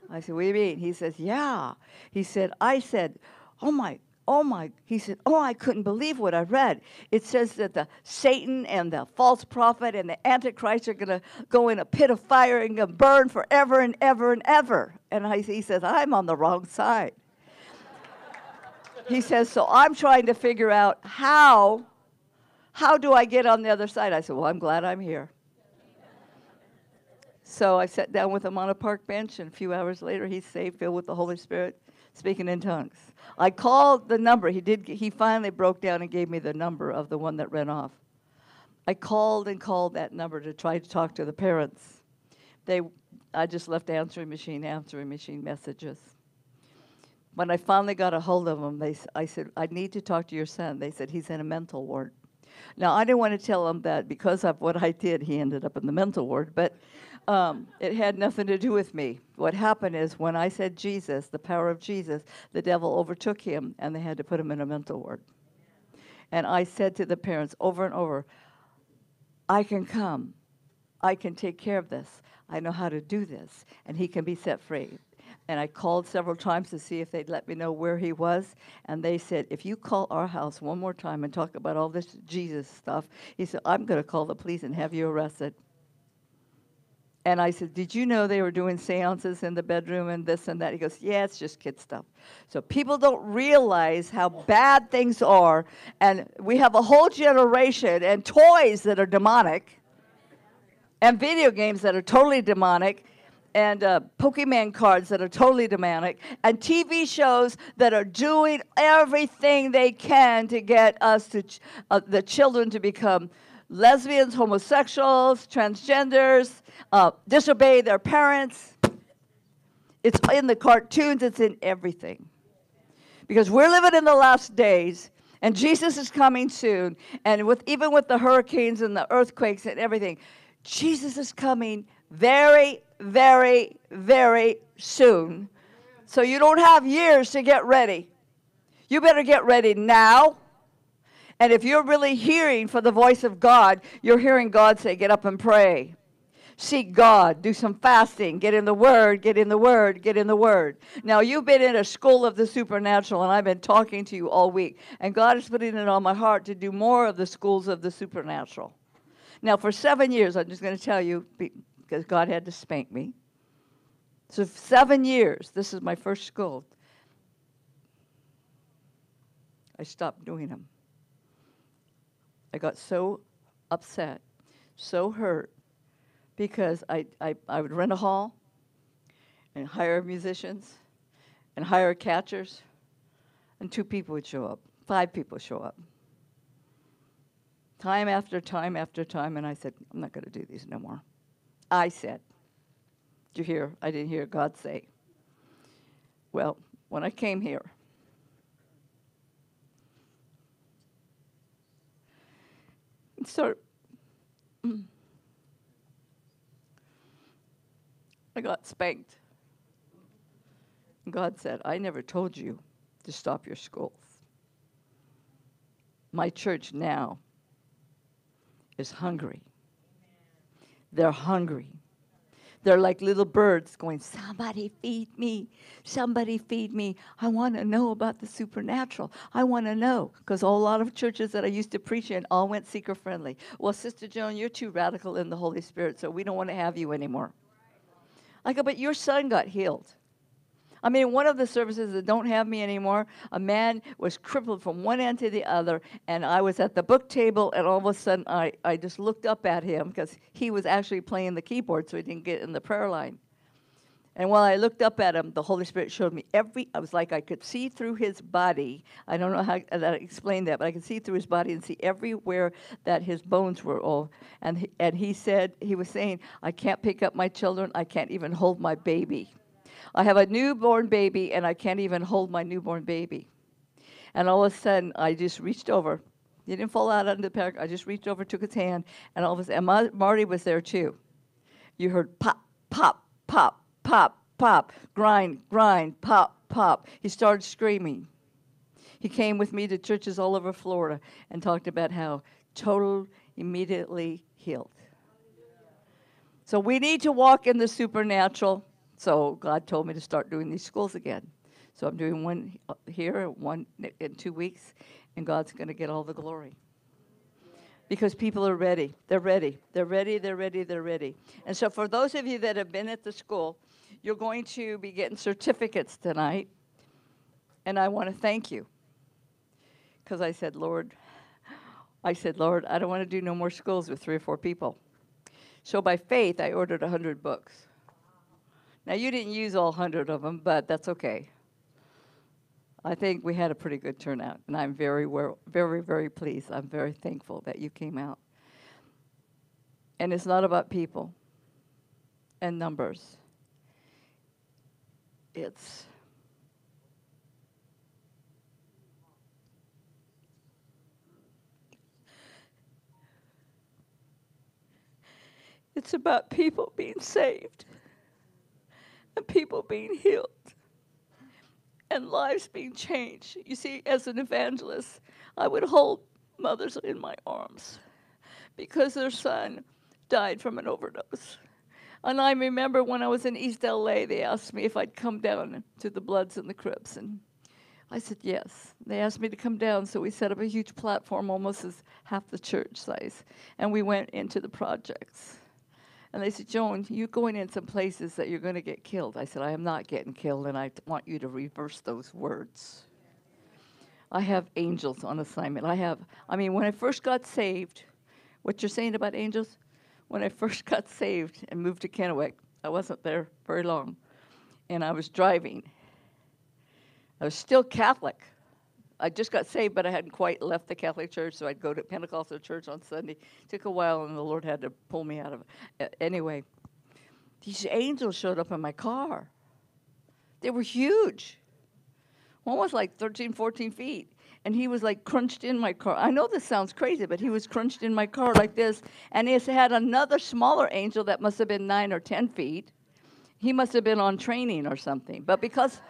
I said, what do you mean? He says, yeah. He said, I said, oh my oh my, he said, oh, I couldn't believe what I read. It says that the Satan and the false prophet and the Antichrist are going to go in a pit of fire and burn forever and ever and ever. And I, he says, I'm on the wrong side. he says, so I'm trying to figure out how, how do I get on the other side? I said, well, I'm glad I'm here. So I sat down with him on a park bench, and a few hours later, he's saved, filled with the Holy Spirit, speaking in tongues. I called the number. He did. He finally broke down and gave me the number of the one that ran off. I called and called that number to try to talk to the parents. They, I just left answering machine, answering machine messages. When I finally got a hold of them, they, I said, I need to talk to your son. They said, he's in a mental ward. Now, I didn't want to tell him that because of what I did, he ended up in the mental ward, but um, it had nothing to do with me. What happened is when I said Jesus, the power of Jesus, the devil overtook him and they had to put him in a mental ward. And I said to the parents over and over, I can come. I can take care of this. I know how to do this. And he can be set free. And I called several times to see if they'd let me know where he was. And they said, if you call our house one more time and talk about all this Jesus stuff, he said, I'm going to call the police and have you arrested. And I said, Did you know they were doing seances in the bedroom and this and that? He goes, Yeah, it's just kid stuff. So people don't realize how bad things are. And we have a whole generation and toys that are demonic, and video games that are totally demonic, and uh, Pokemon cards that are totally demonic, and TV shows that are doing everything they can to get us to, ch- uh, the children to become lesbians, homosexuals, transgenders, uh, disobey their parents. It's in the cartoons, it's in everything. Because we're living in the last days, and Jesus is coming soon. And with even with the hurricanes and the earthquakes and everything, Jesus is coming very, very, very soon. So you don't have years to get ready. You better get ready now. And if you're really hearing for the voice of God, you're hearing God say, Get up and pray. Seek God, do some fasting, get in the Word, get in the Word, get in the Word. Now, you've been in a school of the supernatural, and I've been talking to you all week, and God is putting it on my heart to do more of the schools of the supernatural. Now, for seven years, I'm just going to tell you, because God had to spank me. So, seven years, this is my first school. I stopped doing them. I got so upset, so hurt, because I, I, I would rent a hall and hire musicians and hire catchers, and two people would show up, five people show up. Time after time after time, and I said, I'm not going to do these no more. I said, Did you hear? I didn't hear God say. Well, when I came here, so I got spanked. God said, I never told you to stop your schools. My church now is hungry. They're hungry. They're like little birds going, Somebody feed me. Somebody feed me. I want to know about the supernatural. I want to know. Because a lot of churches that I used to preach in all went seeker friendly. Well, Sister Joan, you're too radical in the Holy Spirit, so we don't want to have you anymore. I go, But your son got healed. I mean, one of the services that don't have me anymore, a man was crippled from one end to the other, and I was at the book table, and all of a sudden I, I just looked up at him because he was actually playing the keyboard, so he didn't get in the prayer line. And while I looked up at him, the Holy Spirit showed me every, I was like, I could see through his body. I don't know how to explain that, but I could see through his body and see everywhere that his bones were all. And he, and he said, he was saying, I can't pick up my children, I can't even hold my baby. I have a newborn baby and I can't even hold my newborn baby. And all of a sudden, I just reached over. He didn't fall out under the park. I just reached over, took his hand, and all of a sudden, Marty was there too. You heard pop, pop, pop, pop, pop, grind, grind, pop, pop. He started screaming. He came with me to churches all over Florida and talked about how total, immediately healed. So we need to walk in the supernatural. So God told me to start doing these schools again. So I'm doing one here, one in two weeks, and God's going to get all the glory. Because people are ready. They're ready. They're ready. They're ready. They're ready. And so, for those of you that have been at the school, you're going to be getting certificates tonight. And I want to thank you. Because I said, Lord, I said, Lord, I don't want to do no more schools with three or four people. So, by faith, I ordered 100 books. Now, you didn't use all 100 of them, but that's okay. I think we had a pretty good turnout, and I'm very, very, very pleased. I'm very thankful that you came out. And it's not about people and numbers. It's it's about people being saved and people being healed and lives being changed. You see, as an evangelist, I would hold mothers in my arms because their son died from an overdose. And I remember when I was in East LA, they asked me if I'd come down to the Bloods and the Crips. And I said yes. They asked me to come down, so we set up a huge platform, almost as half the church size. And we went into the projects. And they said, Joan, you're going in some places that you're going to get killed. I said, I am not getting killed, and I want you to reverse those words. I have angels on assignment. I have, I mean, when I first got saved, what you're saying about angels? When I first got saved and moved to Kennewick, I wasn't there very long. And I was driving. I was still Catholic. I just got saved, but I hadn't quite left the Catholic Church, so I'd go to Pentecostal church on Sunday. Took a while, and the Lord had to pull me out of it. Anyway, these angels showed up in my car. They were huge. One was like 13, 14 feet. And he was like crunched in my car. I know this sounds crazy, but he was crunched in my car like this. And he had another smaller angel that must have been nine or 10 feet. He must have been on training or something. But because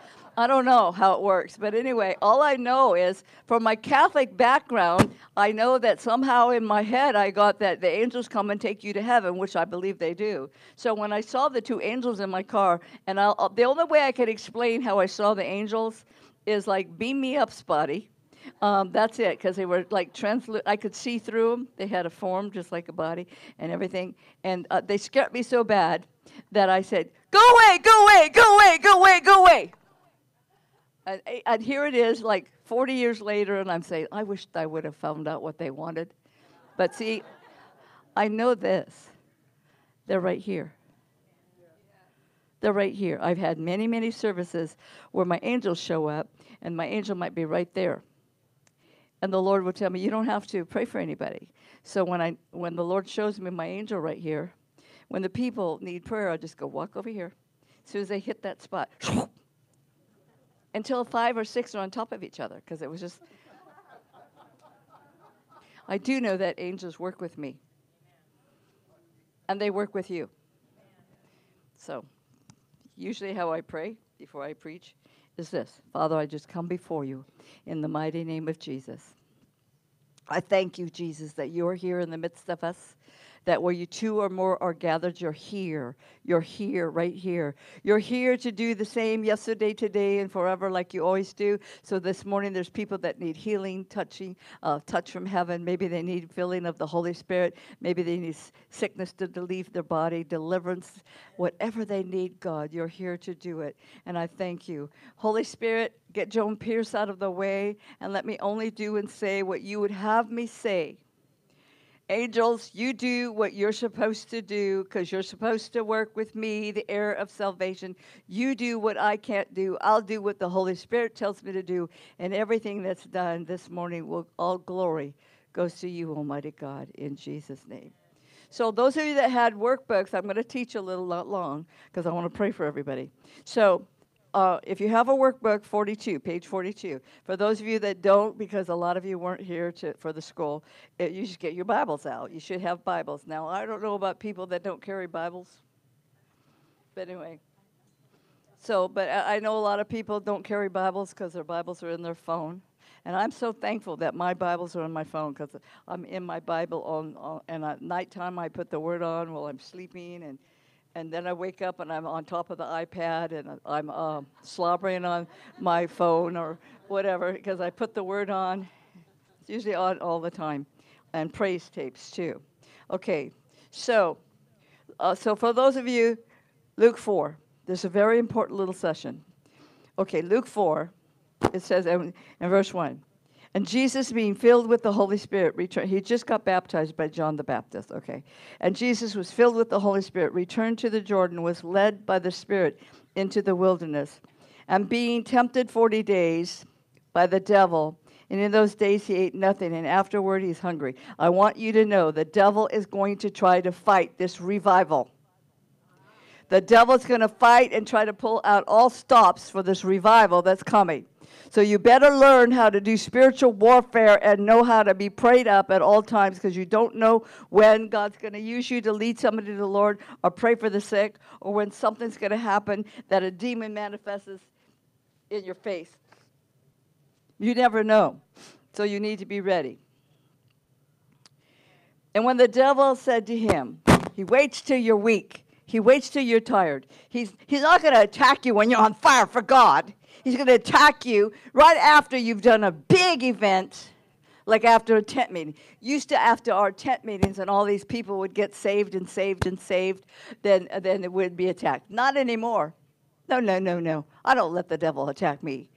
I don't know how it works. But anyway, all I know is from my Catholic background, I know that somehow in my head I got that the angels come and take you to heaven, which I believe they do. So when I saw the two angels in my car, and I'll, I'll- the only way I could explain how I saw the angels is like beam me up, Scotty. Um, that's it, because they were like translu- I could see through them. They had a form just like a body and everything. And uh, they scared me so bad that I said, "Go away, go away, go away, go away, go away." And, here it is, like 40 years later, and I'm saying, I wish I would have found out what they wanted. But see, I know this. They're right here. They're right here. I've had many, many services where my angels show up, and my angel might be right there. And the Lord will tell me, you don't have to pray for anybody. So when I when the Lord shows me my angel right here, when the people need prayer, I just go walk over here. As soon as they hit that spot, until five or six are on top of each other, because it was just. I do know that angels work with me, and they work with you. So, usually, how I pray before I preach is this Father, I just come before you in the mighty name of Jesus. I thank you, Jesus, that you're here in the midst of us. That where you two or more are gathered, you're here. You're here, right here. You're here to do the same yesterday, today, and forever, like you always do. So this morning, there's people that need healing, touching, uh, touch from heaven. Maybe they need filling of the Holy Spirit. Maybe they need sickness to leave their body, deliverance, whatever they need. God, you're here to do it, and I thank you, Holy Spirit. Get Joan Pearce out of the way, and let me only do and say what you would have me say. Angels, you do what you're supposed to do because you're supposed to work with me, the heir of salvation. You do what I can't do. I'll do what the Holy Spirit tells me to do. And everything that's done this morning, will, all glory goes to you, Almighty God, in Jesus' name. So, those of you that had workbooks, I'm going to teach a little not long because I want to pray for everybody. So, uh, if you have a workbook, 42, page 42. For those of you that don't, because a lot of you weren't here to, for the school, uh, you should get your Bibles out. You should have Bibles. Now, I don't know about people that don't carry Bibles, but anyway. So, but I I know a lot of people don't carry Bibles because their Bibles are in their phone. And I'm so thankful that my Bibles are on my phone because I'm in my Bible on, on and at nighttime I put the Word on while I'm sleeping, and and then I wake up and I'm on top of the iPad and I'm uh, slobbering on my phone or whatever because I put the Word on. It's usually on all the time, and praise tapes too. Okay, so uh, so for those of you, Luke four. There's a very important little session. Okay, Luke 4, it says in, in verse 1 And Jesus, being filled with the Holy Spirit, returned. He just got baptized by John the Baptist, okay. And Jesus was filled with the Holy Spirit, returned to the Jordan, was led by the Spirit into the wilderness. And being tempted 40 days by the devil, and in those days he ate nothing, and afterward he's hungry. I want you to know the devil is going to try to fight this revival. The devil's going to fight and try to pull out all stops for this revival that's coming. So you better learn how to do spiritual warfare and know how to be prayed up at all times because you don't know when God's going to use you to lead somebody to the Lord or pray for the sick or when something's going to happen that a demon manifests in your face. You never know. So you need to be ready. And when the devil said to him, he waits till you're weak. He waits till you're tired. He's, he's not going to attack you when you're on fire for God. He's going to attack you right after you've done a big event, like after a tent meeting. Used to, after our tent meetings, and all these people would get saved and saved and saved, then, then it would be attacked. Not anymore. No, no, no, no. I don't let the devil attack me.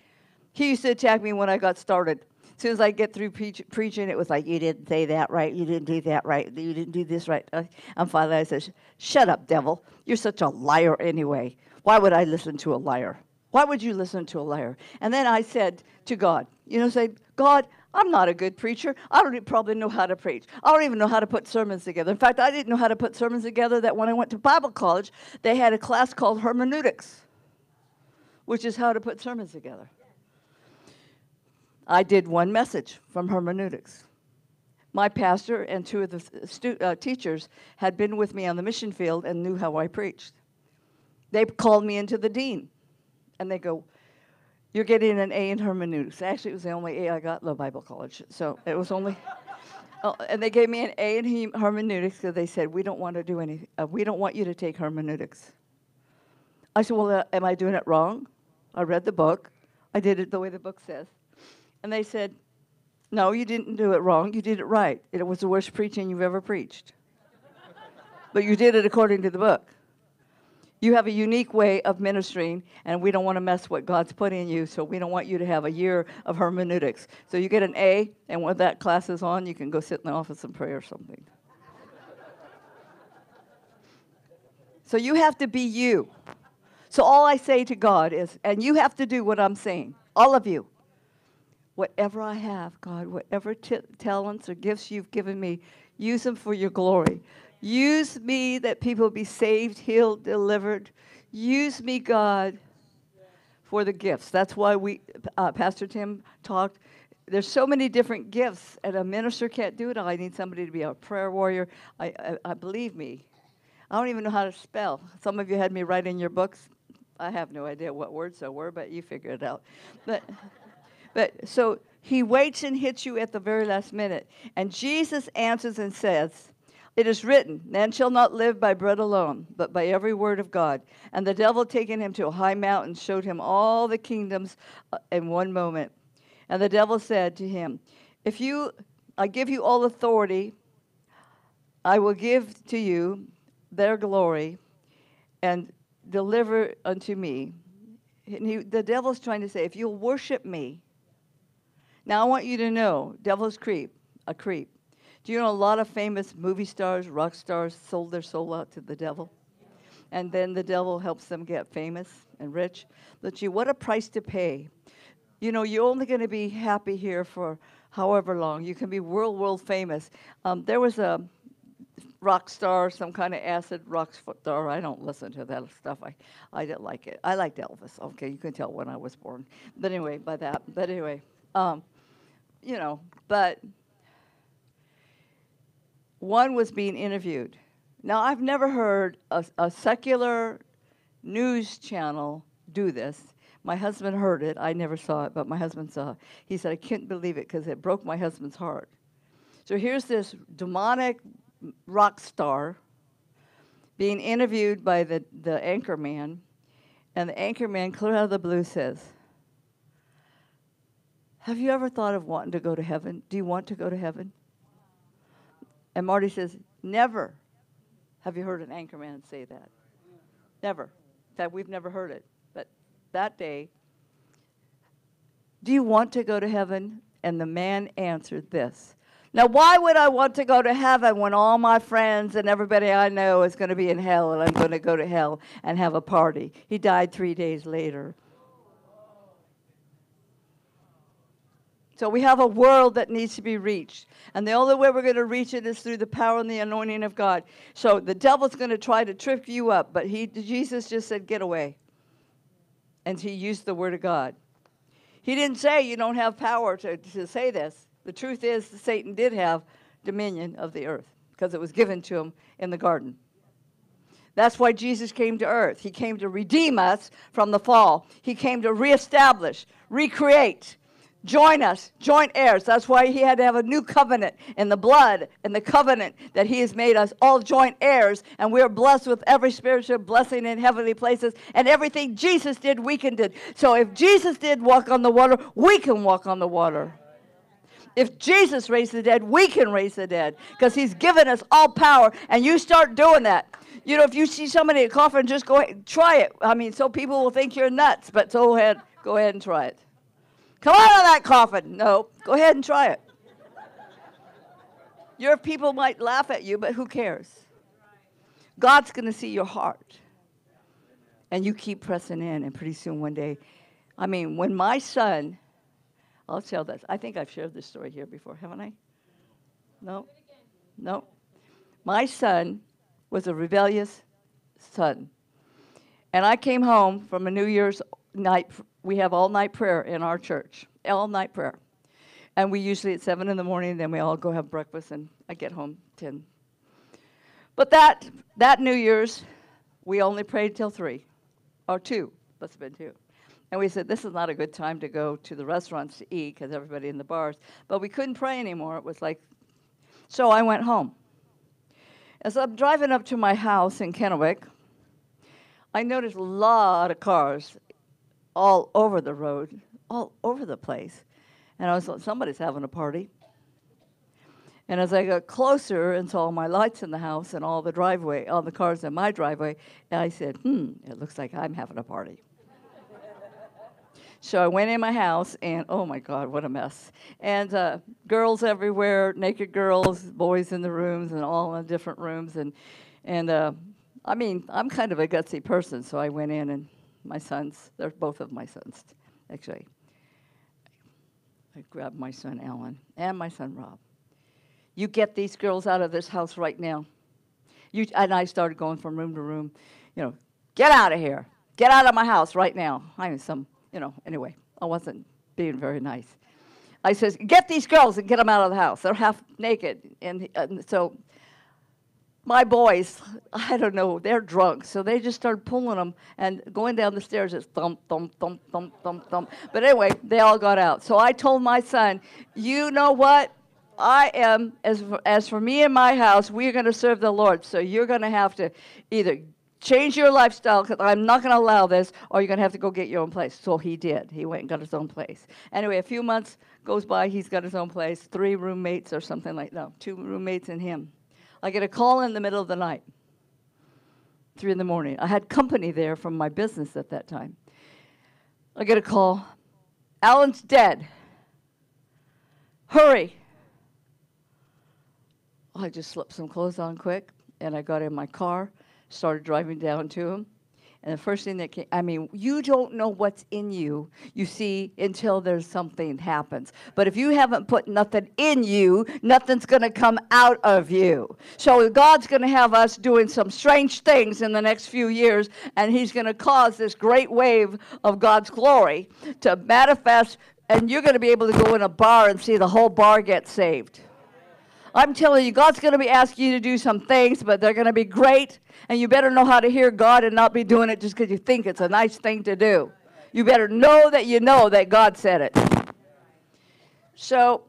He used to attack me when I got started. As soon as I get through preach, preaching, it was like, you didn't say that right, you didn't do that right, you didn't do this right. Uh, and finally I said, shut up, devil. You're such a liar anyway. Why would I listen to a liar? Why would you listen to a liar? And then I said to God, you know, say, God, I'm not a good preacher. I don't probably know how to preach. I don't even know how to put sermons together. In fact, I didn't know how to put sermons together that when I went to Bible college, they had a class called hermeneutics, which is how to put sermons together. I did one message from hermeneutics. My pastor and two of the uh, teachers had been with me on the mission field and knew how I preached. They called me into the dean, and they go, "You're getting an A in hermeneutics." Actually, it was the only A I got in the Bible college, so it was only. Oh, and they gave me an A in hem- hermeneutics because they said, "We don't want to do any. Uh, we don't want you to take hermeneutics." I said, "Well, uh, am I doing it wrong?" I read the book. I did it the way the book says. And they said, No, you didn't do it wrong. You did it right. It was the worst preaching you've ever preached. but you did it according to the book. You have a unique way of ministering, and we don't want to mess what God's put in you, so we don't want you to have a year of hermeneutics. So you get an A, and when that class is on, you can go sit in the office and pray or something. so you have to be you. So all I say to God is, and you have to do what I'm saying, all of you whatever I have, God, whatever t- talents or gifts you've given me, use them for your glory. Use me that people be saved, healed, delivered. Use me, God, for the gifts. That's why we, uh, Pastor Tim talked. There's so many different gifts, and a minister can't do it. all. I need somebody to be a prayer warrior. I, I, I believe me. I don't even know how to spell. Some of you had me write in your books. I have no idea what words they were, but you figure it out. But but so he waits and hits you at the very last minute. And Jesus answers and says, It is written, man shall not live by bread alone, but by every word of God. And the devil, taking him to a high mountain, showed him all the kingdoms uh, in one moment. And the devil said to him, If you, I give you all authority, I will give to you their glory and deliver unto me. And he, the devil's trying to say, If you'll worship me, now I want you to know, devil's creep, a creep. Do you know a lot of famous movie stars, rock stars sold their soul out to the devil? And then the devil helps them get famous and rich. But you, what a price to pay. You know, you're only going to be happy here for however long. You can be world, world famous. Um, there was a rock star, some kind of acid rock star. I don't listen to that stuff. I, I didn't like it. I liked Elvis. Okay, you can tell when I was born. But anyway, by that. But anyway, um, you know, but one was being interviewed. Now, I've never heard a, a secular news channel do this. My husband heard it. I never saw it, but my husband saw it. He said, I couldn't believe it because it broke my husband's heart. So here's this demonic rock star being interviewed by the, the anchor man, and the anchor man, clear out of the blue, says, Have you ever thought of wanting to go to heaven? Do you want to go to heaven? And Marty says, Never. Have you heard an anchor man say that? Never. In fact, we've never heard it. But that day, do you want to go to heaven? And the man answered this. Now, why would I want to go to heaven when all my friends and everybody I know is going to be in hell and I'm going to go to hell and have a party? He died three days later. So we have a world that needs to be reached. And the only way we're going to reach it is through the power and the anointing of God. So the devil's going to try to trip you up, but he Jesus just said, "Get away." And he used the word of God. He didn't say you don't have power to, to say this. The truth is, Satan did have dominion of the earth because it was given to him in the garden. That's why Jesus came to earth. He came to redeem us from the fall. He came to reestablish, recreate, join us, joint heirs. That's why he had to have a new covenant in the blood and the covenant that he has made us all joint heirs. And we are blessed with every spiritual blessing in heavenly places. And everything Jesus did, we can do. So if Jesus did walk on the water, we can walk on the water. If Jesus raised the dead, we can raise the dead because he's given us all power. And you start doing that. You know, if you see somebody at coffin, just go ahead, try it. I mean, so people will think you're nuts, but go ahead, go ahead and try it. Come out of that coffin. No, go ahead and try it. Your people might laugh at you, but who cares? God's going to see your heart. And you keep pressing in, and pretty soon one day, I mean, when my son, I'll tell this. I think I've shared this story here before, haven't I? No? No. My son was a rebellious son. And I came home from a New Year's night. We have all night prayer in our church, all night prayer. And we usually at 7 in the morning, then we all go have breakfast, and I get home 10. But that, that New Year's, we only prayed till 3 or 2. Must have been 2. And we said, this is not a good time to go to the restaurants to eat because everybody in the bars. But we couldn't pray anymore. It was like, so I went home. As I'm driving up to my house in Kennewick, I noticed a lot of cars all over the road, all over the place. And I was like, somebody's having a party. And as I got closer and saw all my lights in the house and all the driveway, all the cars in my driveway, I said, hmm, it looks like I'm having a party. So I went in my house, and oh my God, what a mess. And uh, girls everywhere, naked girls, boys in the rooms, and all in different rooms. And, and uh, I mean, I'm kind of a gutsy person, so I went in, and my sons, they're both of my sons, actually. I grabbed my son Alan and my son Rob. You get these girls out of this house right now. You, and I started going from room to room, you know, get out of here. Get out of my house right now. I mean, some you know, anyway, I wasn't being very nice. I says, get these girls and get them out of the house. They're half naked. And, and so my boys, I don't know, they're drunk. So they just started pulling them and going down the stairs. It's thump, thump, thump, thump, thump, thump. But anyway, they all got out. So I told my son, you know what? I am, as for, as for me and my house, we're going to serve the Lord. So you're going to have to either change your lifestyle because I'm not going to allow this, or you're going to have to go get your own place. So he did. He went and got his own place. Anyway, a few months goes by, he's got his own place, three roommates or something like that. No, two roommates and him. I get a call in the middle of the night, three in the morning. I had company there from my business at that time. I get a call. Alan's dead. Hurry. I just slipped some clothes on quick and I got in my car started driving down to him. And the first thing that came, I mean, you don't know what's in you, you see, until there's something happens. But if you haven't put nothing in you, nothing's going to come out of you. So God's going to have us doing some strange things in the next few years, and He's going to cause this great wave of God's glory to manifest, and you're going to be able to go in a bar and see the whole bar get saved. I'm telling you, God's going to be asking you to do some things, but they're going to be great. And you better know how to hear God and not be doing it just because you think it's a nice thing to do. You better know that you know that God said it. So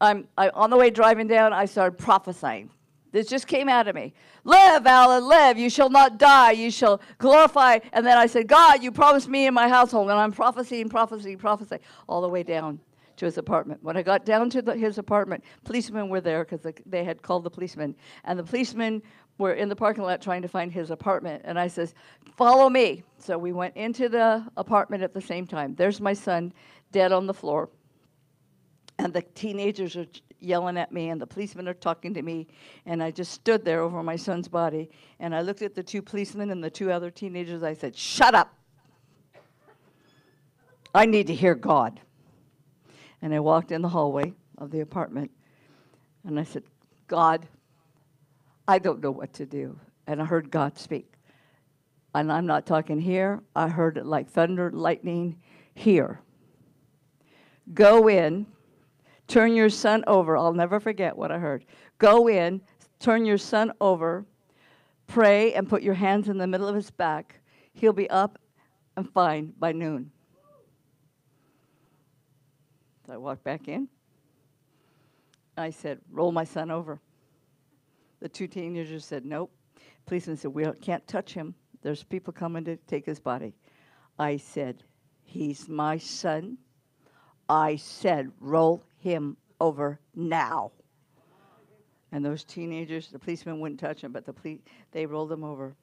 I'm I, on the way driving down, I started prophesying. This just came out of me. Live, Alan, live. You shall not die. You shall glorify. And then I said, God, you promised me and my household. And I'm prophesying, prophesying, prophesying all the way down to his apartment. When I got down to the, his apartment, policemen were there because the, they had called the policemen, and the policemen were in the parking lot trying to find his apartment. And I says, "Follow me." So we went into the apartment at the same time. There's my son, dead on the floor, and the teenagers are yelling at me, and the policemen are talking to me, and I just stood there over my son's body, and I looked at the two policemen and the two other teenagers. I said, "Shut up." I need to hear God. And I walked in the hallway of the apartment and I said, God, I don't know what to do. And I heard God speak. And I'm not talking here, I heard it like thunder, lightning here. Go in, turn your son over. I'll never forget what I heard. Go in, turn your son over, pray, and put your hands in the middle of his back. He'll be up and fine by noon. So I walked back in. I said, Roll my son over. The two teenagers said, Nope. Policeman said, We can't touch him. There's people coming to take his body. I said, He's my son. I said, Roll him over now. And those teenagers, the policeman wouldn't touch him, but the police, they rolled him over.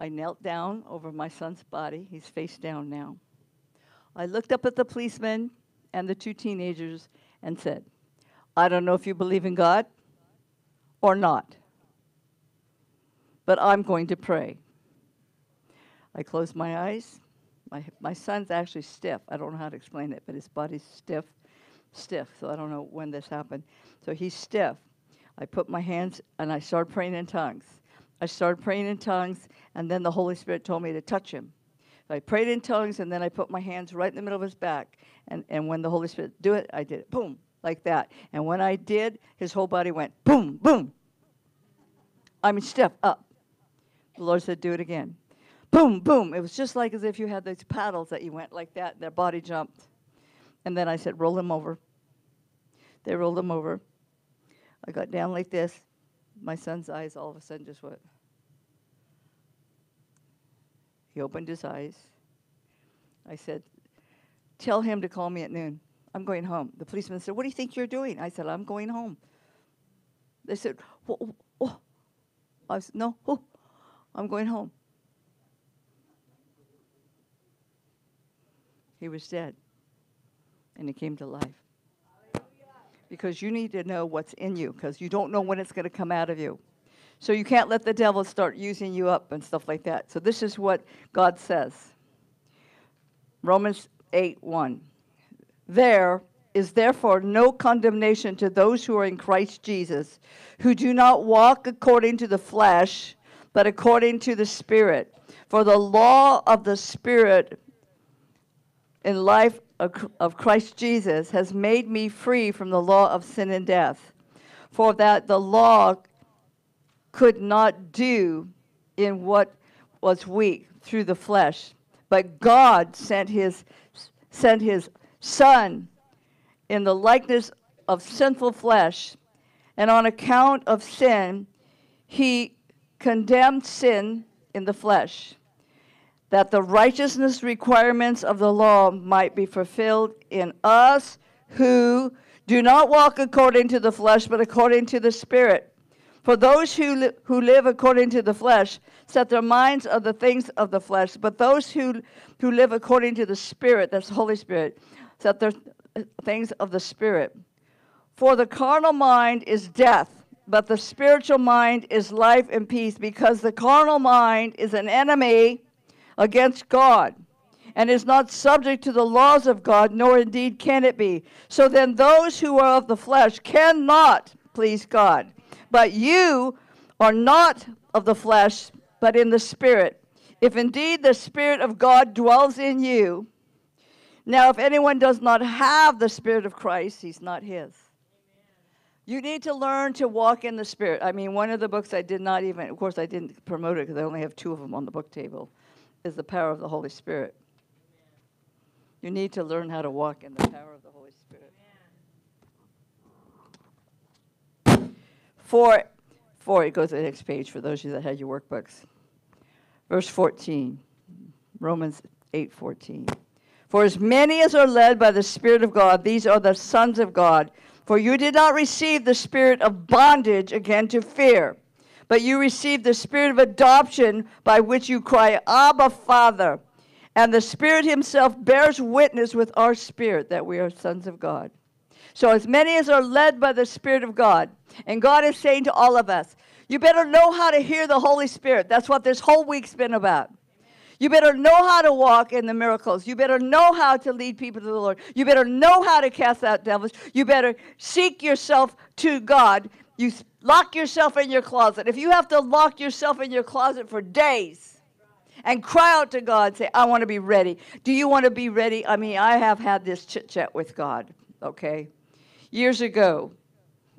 I knelt down over my son's body. He's face down now. I looked up at the policeman and the two teenagers and said, I don't know if you believe in God or not, but I'm going to pray. I closed my eyes. My, my son's actually stiff. I don't know how to explain it, but his body's stiff, stiff. So I don't know when this happened. So he's stiff. I put my hands and I started praying in tongues. I started praying in tongues, and then the Holy Spirit told me to touch him. I prayed in tongues, and then I put my hands right in the middle of his back. And, and when the Holy Spirit do it, I did it. Boom, like that. And when I did, his whole body went boom, boom. I mean, stiff, up. The Lord said, do it again. Boom, boom. It was just like as if you had those paddles that you went like that, and their body jumped. And then I said, roll him over. They rolled him over. I got down like this. My son's eyes all of a sudden just went. He opened his eyes. I said, Tell him to call me at noon. I'm going home. The policeman said, What do you think you're doing? I said, I'm going home. They said, oh. I said, No, I'm going home. He was dead, and he came to life. Because you need to know what's in you, because you don't know when it's going to come out of you. So you can't let the devil start using you up and stuff like that. So this is what God says. Romans 8 1. There is therefore no condemnation to those who are in Christ Jesus, who do not walk according to the flesh, but according to the Spirit. For the law of the Spirit in life of Christ Jesus has made me free from the law of sin and death. For that the law could not do in what was weak through the flesh. But God sent his, sent his Son in the likeness of sinful flesh, and on account of sin, he condemned sin in the flesh, that the righteousness requirements of the law might be fulfilled in us who do not walk according to the flesh, but according to the Spirit. For those who, li- who live according to the flesh set their minds on the things of the flesh, but those who, who live according to the Spirit, that's the Holy Spirit, set their uh, things of the Spirit. For the carnal mind is death, but the spiritual mind is life and peace, because the carnal mind is an enemy against God and is not subject to the laws of God, nor indeed can it be. So then, those who are of the flesh cannot please God. But you are not of the flesh, but in the Spirit. If indeed the Spirit of God dwells in you, now if anyone does not have the Spirit of Christ, he's not his. You need to learn to walk in the Spirit. I mean, one of the books I did not even, of course, I didn't promote it because I only have two of them on the book table, is The Power of the Holy Spirit. You need to learn how to walk in the power of the Holy For, for it goes to the next page for those of you that had your workbooks. Verse 14, Romans 8 14. For as many as are led by the Spirit of God, these are the sons of God. For you did not receive the spirit of bondage again to fear, but you received the spirit of adoption by which you cry, Abba, Father. And the Spirit Himself bears witness with our spirit that we are sons of God. So, as many as are led by the Spirit of God, and God is saying to all of us, you better know how to hear the Holy Spirit. That's what this whole week's been about. You better know how to walk in the miracles. You better know how to lead people to the Lord. You better know how to cast out devils. You better seek yourself to God. You lock yourself in your closet. If you have to lock yourself in your closet for days, and cry out to God. Say, I want to be ready. Do you want to be ready? I mean, I have had this chit chat with God, okay? Years ago,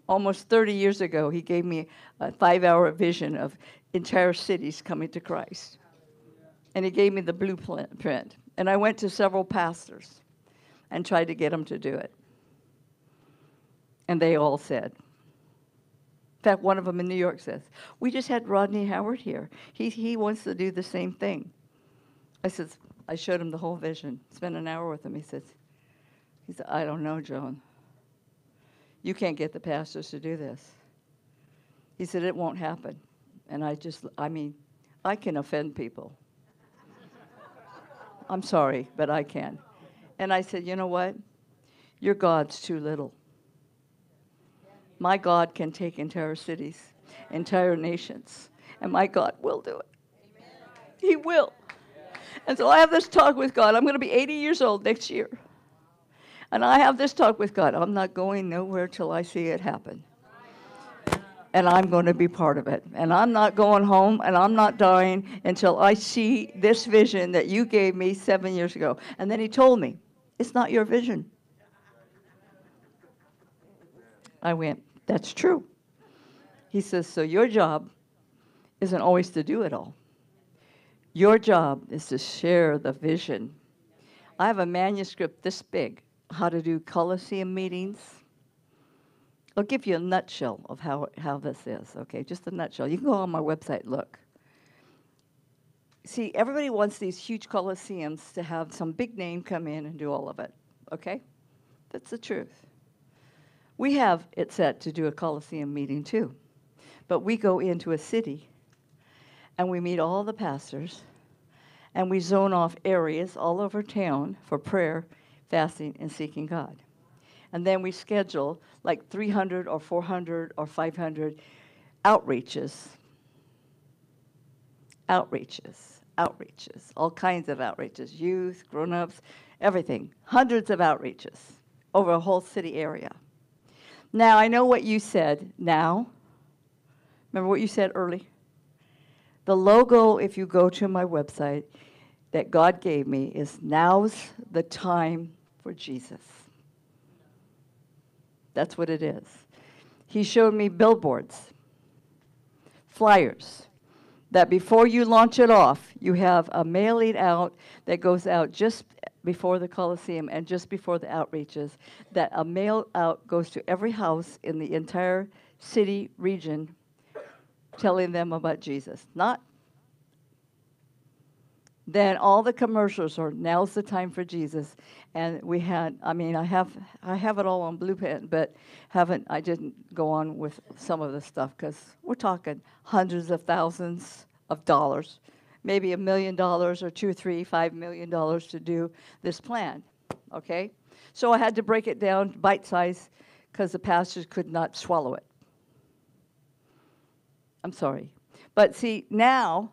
almost 30 years ago, He gave me a five hour vision of entire cities coming to Christ. And He gave me the blueprint. And I went to several pastors and tried to get them to do it. And they all said, in fact, one of them in New York says, We just had Rodney Howard here. He, he wants to do the same thing. I says, I showed him the whole vision, spent an hour with him. He says, he said, I don't know, Joan. You can't get the pastors to do this. He said, It won't happen. And I just, I mean, I can offend people. I'm sorry, but I can. And I said, You know what? Your God's too little. My God can take entire cities, entire nations, and my God will do it. He will. And so I have this talk with God. I'm going to be 80 years old next year. And I have this talk with God. I'm not going nowhere till I see it happen. And I'm going to be part of it. And I'm not going home and I'm not dying until I see this vision that you gave me seven years ago. And then he told me, It's not your vision. I went, That's true. He says, So your job isn't always to do it all. Your job is to share the vision. I have a manuscript this big, how to do Coliseum meetings. I'll give you a nutshell of how, how this is, okay? Just a nutshell. You can go on my website, look. See, everybody wants these huge coliseums to have some big name come in and do all of it, okay? That's the truth. We have it set to do a coliseum meeting too, but we go into a city and we meet all the pastors and we zone off areas all over town for prayer, fasting, and seeking God. And then we schedule like 300 or 400 or 500 outreaches. Outreaches, outreaches, all kinds of outreaches youth, grown ups, everything. Hundreds of outreaches over a whole city area. Now, I know what you said now. Remember what you said early? The logo, if you go to my website, that God gave me is Now's the Time for Jesus. That's what it is. He showed me billboards, flyers, that before you launch it off, you have a mailing out that goes out just before the Coliseum and just before the outreaches, that a mail out goes to every house in the entire city region telling them about Jesus. Not then all the commercials are now's the time for Jesus. And we had, I mean, I have, I have it all on Blueprint, but haven't, I didn't go on with some of the stuff because we're talking hundreds of thousands of dollars, maybe a million dollars or two, three, five million dollars to do this plan. Okay, so I had to break it down bite size because the pastors could not swallow it. I'm sorry, but see now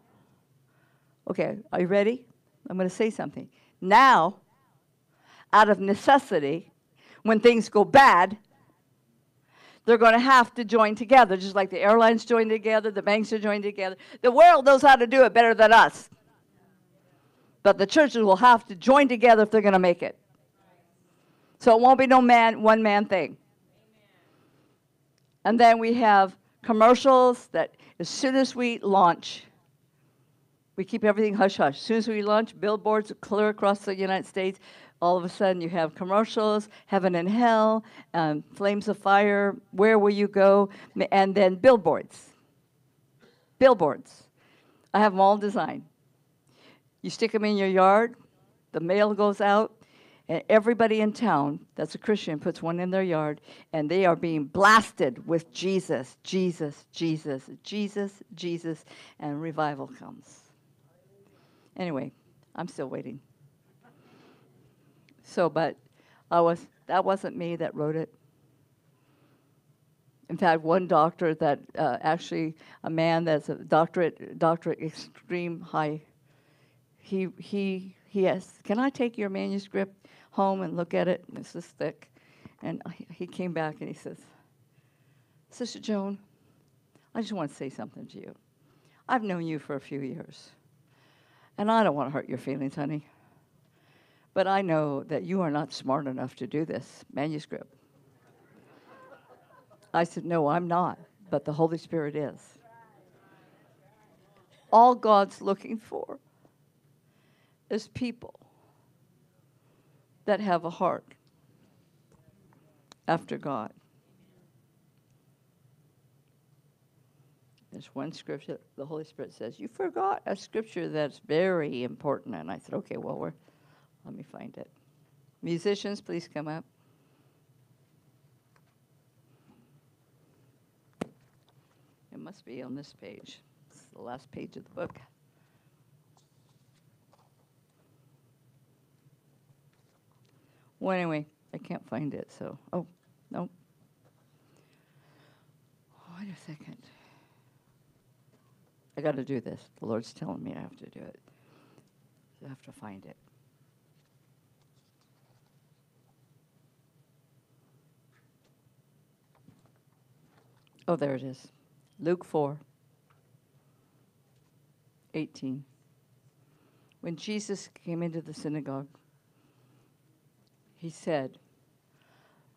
Okay, are you ready? I'm going to say something. Now, out of necessity, when things go bad, they're going to have to join together, just like the airlines join together, the banks are joined together. The world knows how to do it better than us. But the churches will have to join together if they're going to make it. So it won't be no man, one man thing. And then we have commercials that as soon as we launch, we keep everything hush hush. As soon as we launch, billboards clear across the United States. All of a sudden, you have commercials, heaven and hell, um, flames of fire, where will you go, and then billboards. Billboards. I have them all designed. You stick them in your yard, the mail goes out, and everybody in town that's a Christian puts one in their yard, and they are being blasted with Jesus, Jesus, Jesus, Jesus, Jesus, and revival comes. Anyway, I'm still waiting. So, but I was that wasn't me that wrote it. In fact, one doctor that uh, actually a man that's a doctorate doctorate extreme high. He he he asked, "Can I take your manuscript home and look at it?" And this is thick, and he came back and he says, "Sister Joan, I just want to say something to you. I've known you for a few years." And I don't want to hurt your feelings, honey. But I know that you are not smart enough to do this manuscript. I said, No, I'm not, but the Holy Spirit is. All God's looking for is people that have a heart after God. There's one scripture the Holy Spirit says, You forgot a scripture that's very important. And I said, Okay, well, we're, let me find it. Musicians, please come up. It must be on this page. It's the last page of the book. Well, anyway, I can't find it, so. Oh, no. Wait a second. I got to do this. The Lord's telling me I have to do it. I have to find it. Oh, there it is. Luke 4 18. When Jesus came into the synagogue, he said,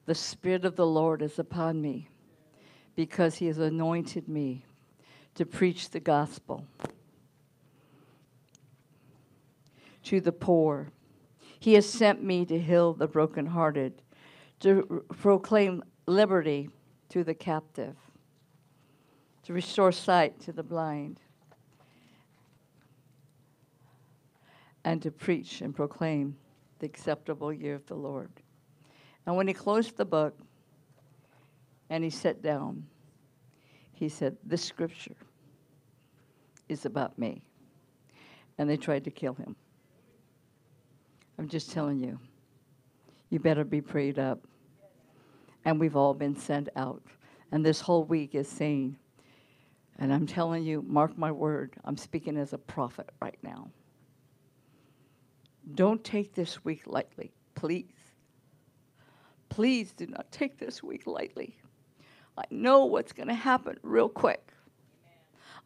The Spirit of the Lord is upon me because he has anointed me to preach the gospel to the poor. He has sent me to heal the brokenhearted, to proclaim liberty to the captive, to restore sight to the blind, and to preach and proclaim the acceptable year of the Lord. And when he closed the book and he sat down, he said, This scripture is about me. And they tried to kill him. I'm just telling you, you better be prayed up. And we've all been sent out. And this whole week is saying, and I'm telling you, mark my word, I'm speaking as a prophet right now. Don't take this week lightly, please. Please do not take this week lightly. I know what's going to happen real quick.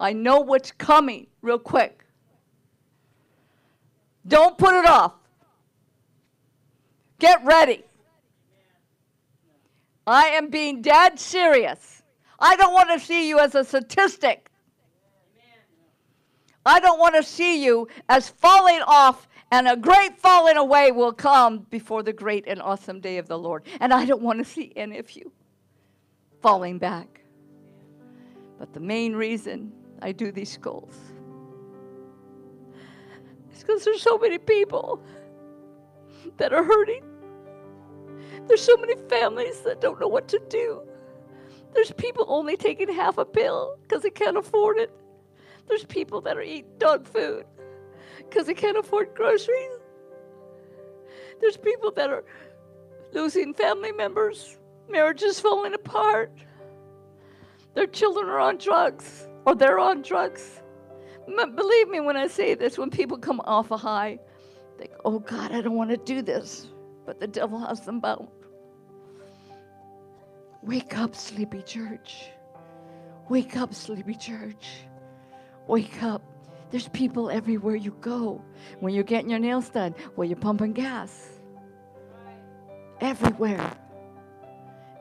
I know what's coming real quick. Don't put it off. Get ready. I am being dead serious. I don't want to see you as a statistic. I don't want to see you as falling off, and a great falling away will come before the great and awesome day of the Lord. And I don't want to see any of you falling back. But the main reason I do these schools is because there's so many people that are hurting. There's so many families that don't know what to do. There's people only taking half a pill because they can't afford it. There's people that are eating dog food because they can't afford groceries. There's people that are losing family members, marriages falling apart. Their children are on drugs or they're on drugs. M- believe me when I say this, when people come off a high, they go, oh God, I don't want to do this. But the devil has them bound. Wake up, sleepy church. Wake up, sleepy church. Wake up. There's people everywhere you go. When you're getting your nails done, when you're pumping gas. Everywhere.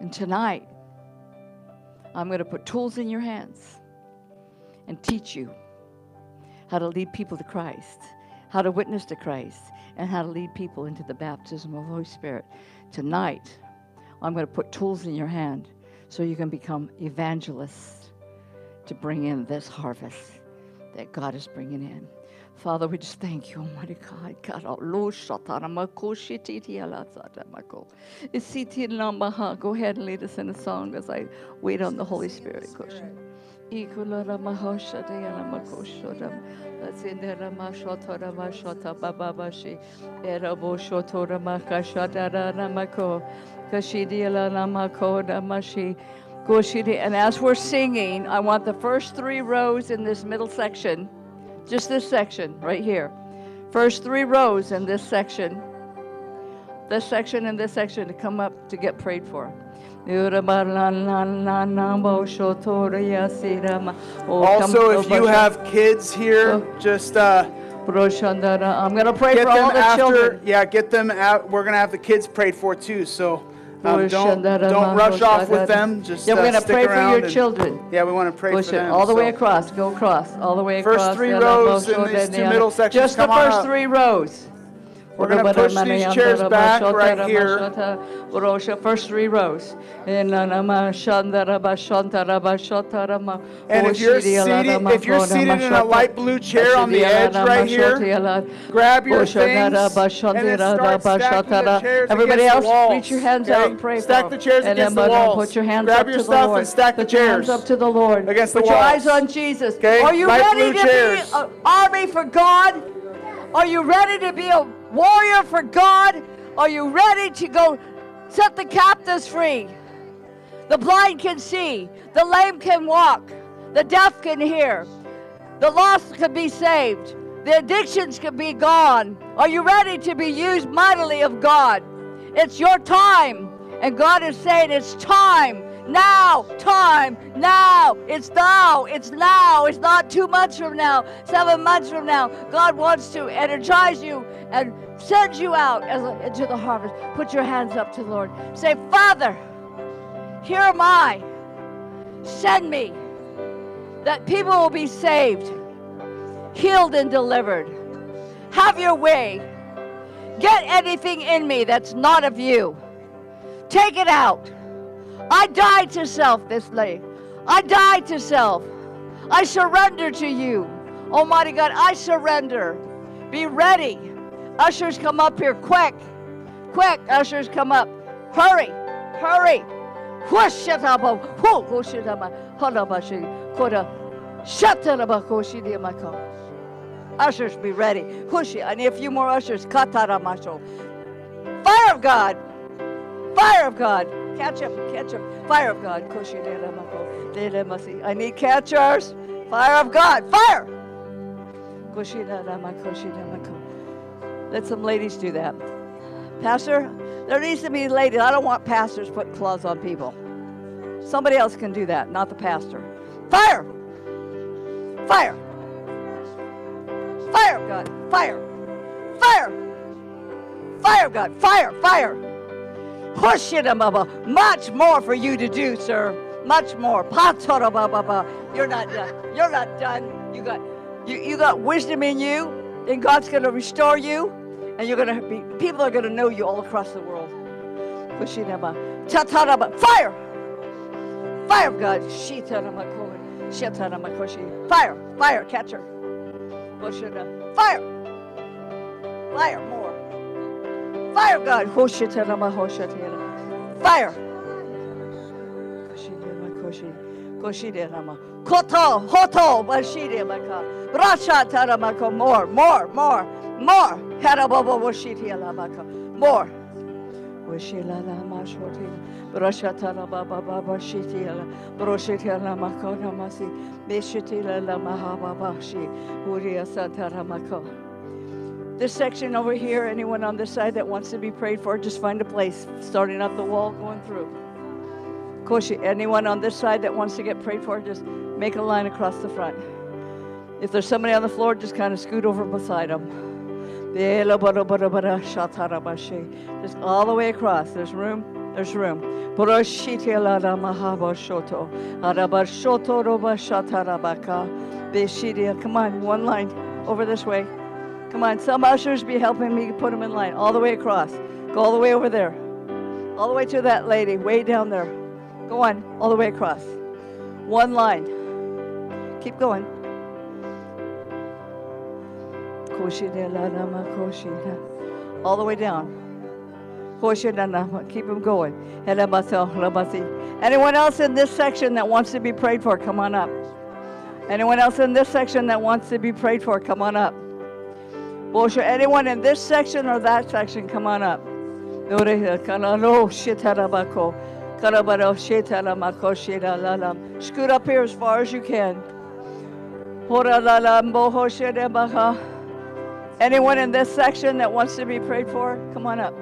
And tonight, I'm going to put tools in your hands and teach you how to lead people to Christ, how to witness to Christ, and how to lead people into the baptism of the Holy Spirit. Tonight, I'm going to put tools in your hand so you can become evangelists to bring in this harvest that God is bringing in. Father, we just thank you, Almighty God. God. Go ahead and lead us in a song as I wait on the Holy Spirit. And as we're singing, I want the first three rows in this middle section, just this section right here. First three rows in this section, this section and this section to come up to get prayed for. Also, if you have kids here, just uh, I'm going to pray Get for all them the after. children. Yeah, get them out. We're gonna have the kids prayed for too. So um, don't don't rush off with them. Just yeah, we're uh, going to stick pray for your and- children. Yeah, we want to pray Push for it them. all the way across. Go across. All the way across. First three rows in these two middle sections, Just the first three rows. We're gonna push these chairs back right here. First three rows. And if oh, you're seated- if you're seated in a light blue chair on the edge right here, grab your oh, things and start stacking the chairs Everybody else, the walls, reach your hands okay? out and pray Stack the chairs And against then, the walls. Put your hands Grab up your to stuff the Lord. and stack the Put your hands chairs up to the Lord. against the Put your eyes on Jesus. Okay? Are you Light ready to chairs. be an army for God? Are you ready to be a warrior for God? Are you ready to go set the captives free? The blind can see, the lame can walk, the deaf can hear, the lost can be saved, the addictions can be gone. Are you ready to be used mightily of God? It's your time. And God is saying it's time. Now, time, now, it's now, it's now, it's not two months from now, seven months from now. God wants to energize you and send you out into the harvest. Put your hands up to the Lord. Say, Father, here am I. Send me that people will be saved, healed, and delivered. Have your way. Get anything in me that's not of you. Take it out. I die to self this day. I die to self. I surrender to you. Almighty God, I surrender. Be ready. Ushers, come up here quick. Quick, ushers, come up. Hurry. Hurry. Ushers, be ready. I need a few more ushers. Fire of God. Fire of God. Catch him, catch him. Fire of God. I need catchers. Fire of God. Fire. Let some ladies do that. Pastor, there needs to be ladies. I don't want pastors putting claws on people. Somebody else can do that, not the pastor. Fire. Fire. Fire God. Fire. Fire. Fire God. Fire. Fire. Push it, Baba. Much more for you to do, sir. Much more. You're not done. You're not done. You got, you, you got wisdom in you, and God's going to restore you, and you're to be. People are going to know you all across the world. Push it, Baba. Tatara, Baba. Fire. Fire of God. Shitara, Mako. Shatara, Makoshi. Fire. Fire. Catch her. Push it up. Fire. Fire. More. Fire, God. Fire. Koto. Hoto. Bashidemaka. Brashatanamako. More. More. More. More. Harabobo Washitialamaka. More. Washilana Mashoti. Brashatana Baba Baba Shitiala. Broshitiala Makona Masi. Beshitila Mahababashi. Uria Santaramako. This section over here, anyone on this side that wants to be prayed for, just find a place, starting up the wall, going through. Of course, anyone on this side that wants to get prayed for, just make a line across the front. If there's somebody on the floor, just kind of scoot over beside them. Just all the way across. There's room. There's room. Come on, one line over this way. Come on, some ushers be helping me put them in line all the way across. Go all the way over there. All the way to that lady, way down there. Go on, all the way across. One line. Keep going. All the way down. Keep them going. Anyone else in this section that wants to be prayed for, come on up. Anyone else in this section that wants to be prayed for, come on up. Bullshit. Anyone in this section or that section, come on up. Scoot up here as far as you can. Anyone in this section that wants to be prayed for, come on up.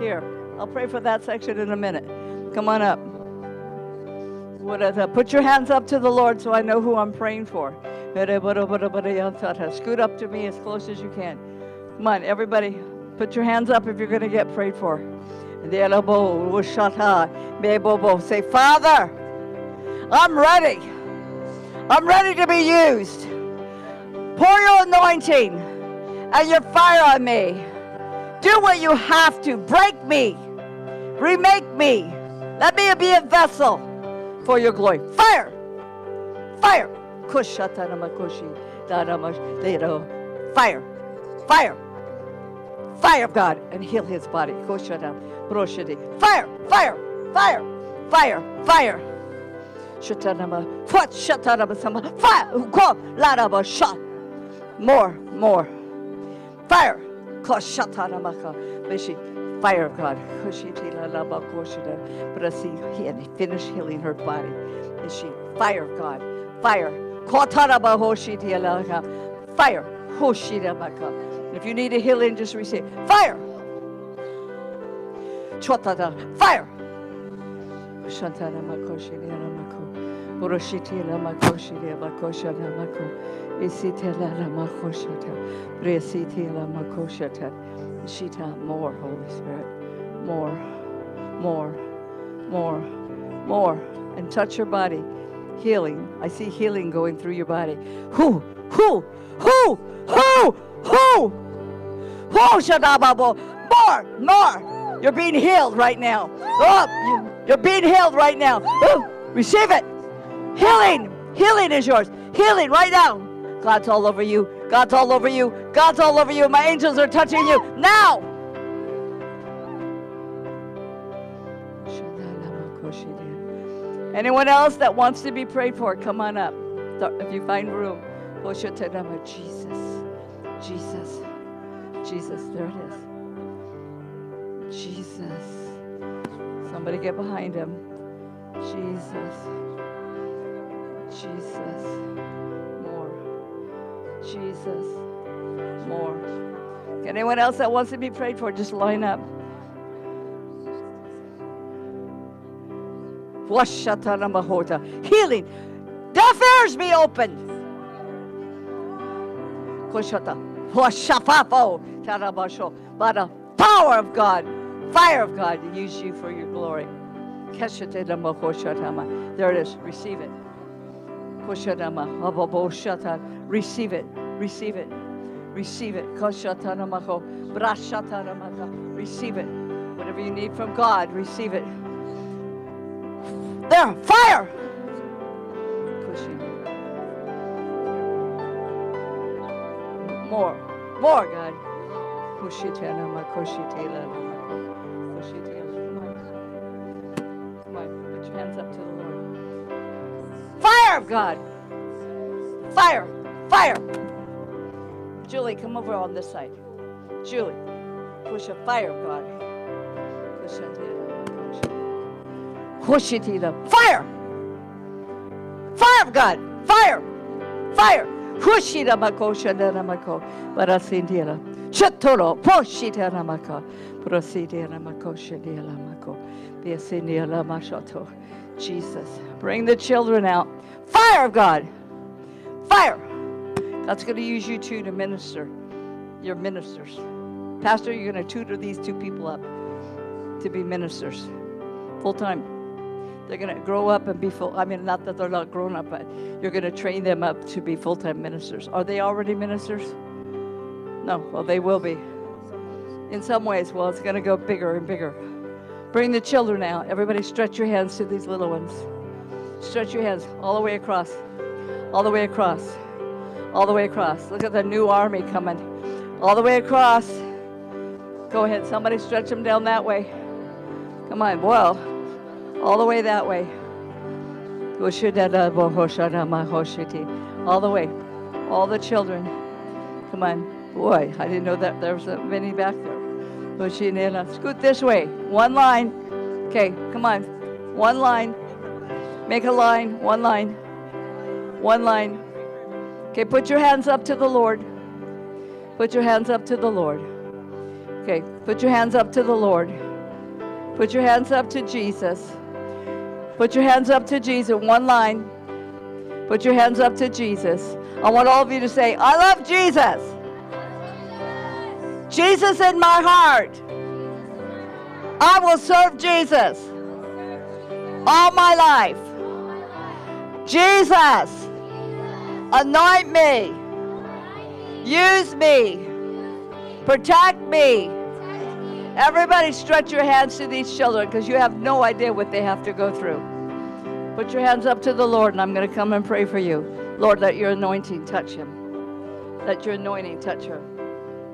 Here, I'll pray for that section in a minute. Come on up. Put your hands up to the Lord so I know who I'm praying for. Scoot up to me as close as you can. Come on, everybody, put your hands up if you're going to get prayed for. Say, Father, I'm ready. I'm ready to be used. Pour your anointing and your fire on me. Do what you have to. Break me. Remake me. Let me be a vessel for your glory. Fire! Fire! Fire! Fire! Fire of God and heal his body. Fire! Fire! Fire! Fire! Fire! Shatanama. What? Shatanama. Sama. Fire! Go! Laraba. Shot. More. More. Fire! Koshatanamaka. Mishi. Fire of God. But I see he had finished healing her body. Is she fire of God? Fire. Fire. If you need a healing, just receive fire. Chotata. Fire. Makoshata. Shita, more, Holy Spirit. More, more, more, more. And touch your body. Healing. I see healing going through your body. Who, who, who, who, who, who, Shadababo. More, more. You're being healed right now. Oh, you, you're being healed right now. Oh, receive it. Healing. Healing is yours. Healing right now. God's all over you. God's all over you. God's all over you. My angels are touching you now. Anyone else that wants to be prayed for, come on up. If you find room. Jesus. Jesus. Jesus. There it is. Jesus. Somebody get behind him. Jesus. Jesus. Jesus. More. Anyone else that wants to be prayed for, just line up. Healing. Deaf ears be opened. By the power of God, fire of God, to use you for your glory. There it is. Receive it. Receive it. Receive it. Receive it. Receive it. Whatever you need from God, receive it. There, fire! More, more, God. Come Fire of God! Fire! Fire! Julie, come over on this side. Julie, push a fire of God. Push it. Push it either. Fire! Fire of God! Fire! Fire! Push it amako shandaramako. Barasindira. Chatoro. Push it amako. Prosidira mako shandira mako. Biasindira mashato. Jesus. Bring the children out. Fire of God! Fire! God's going to use you too to minister. You're ministers. Pastor, you're going to tutor these two people up to be ministers full time. They're going to grow up and be full. I mean, not that they're not grown up, but you're going to train them up to be full time ministers. Are they already ministers? No. Well, they will be. In some ways, well, it's going to go bigger and bigger. Bring the children out. Everybody, stretch your hands to these little ones. Stretch your hands all the way across. All the way across. All the way across. Look at the new army coming. All the way across. Go ahead. Somebody stretch them down that way. Come on. Well, all the way that way. All the way. All the children. Come on. Boy, I didn't know that there was that many back there. Scoot this way. One line. Okay, come on. One line. Make a line. One line. One line. Okay, put your hands up to the Lord. Put your hands up to the Lord. Okay, put your hands up to the Lord. Put your hands up to Jesus. Put your hands up to Jesus. One line. Put your hands up to Jesus. I want all of you to say, I love Jesus. Jesus in my heart. I will serve Jesus all my life. Jesus, anoint me, use me, protect me. Everybody, stretch your hands to these children because you have no idea what they have to go through. Put your hands up to the Lord, and I'm going to come and pray for you. Lord, let your anointing touch him. Let your anointing touch her.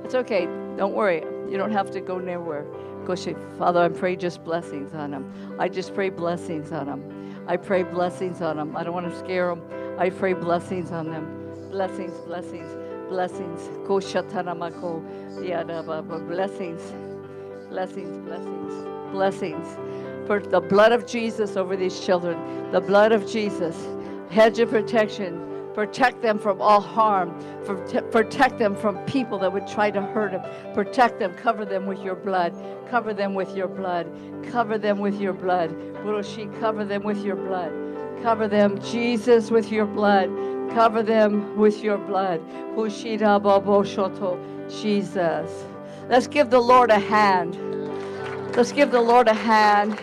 It's okay. Don't worry. You don't have to go nowhere. Say, Father, I pray just blessings on them. I just pray blessings on them. I pray blessings on them. I don't want to scare them. I pray blessings on them. Blessings, blessings, blessings. Blessings, blessings, blessings, blessings. For the blood of Jesus over these children, the blood of Jesus, hedge of protection, Protect them from all harm. Protect them from people that would try to hurt them. Protect them. Cover them with your blood. Cover them with your blood. Cover them with your blood. Buroshi, cover them with your blood. Cover them, Jesus, with your blood. Cover them with your blood. Hushida Babo Shoto. Jesus. Let's give the Lord a hand. Let's give the Lord a hand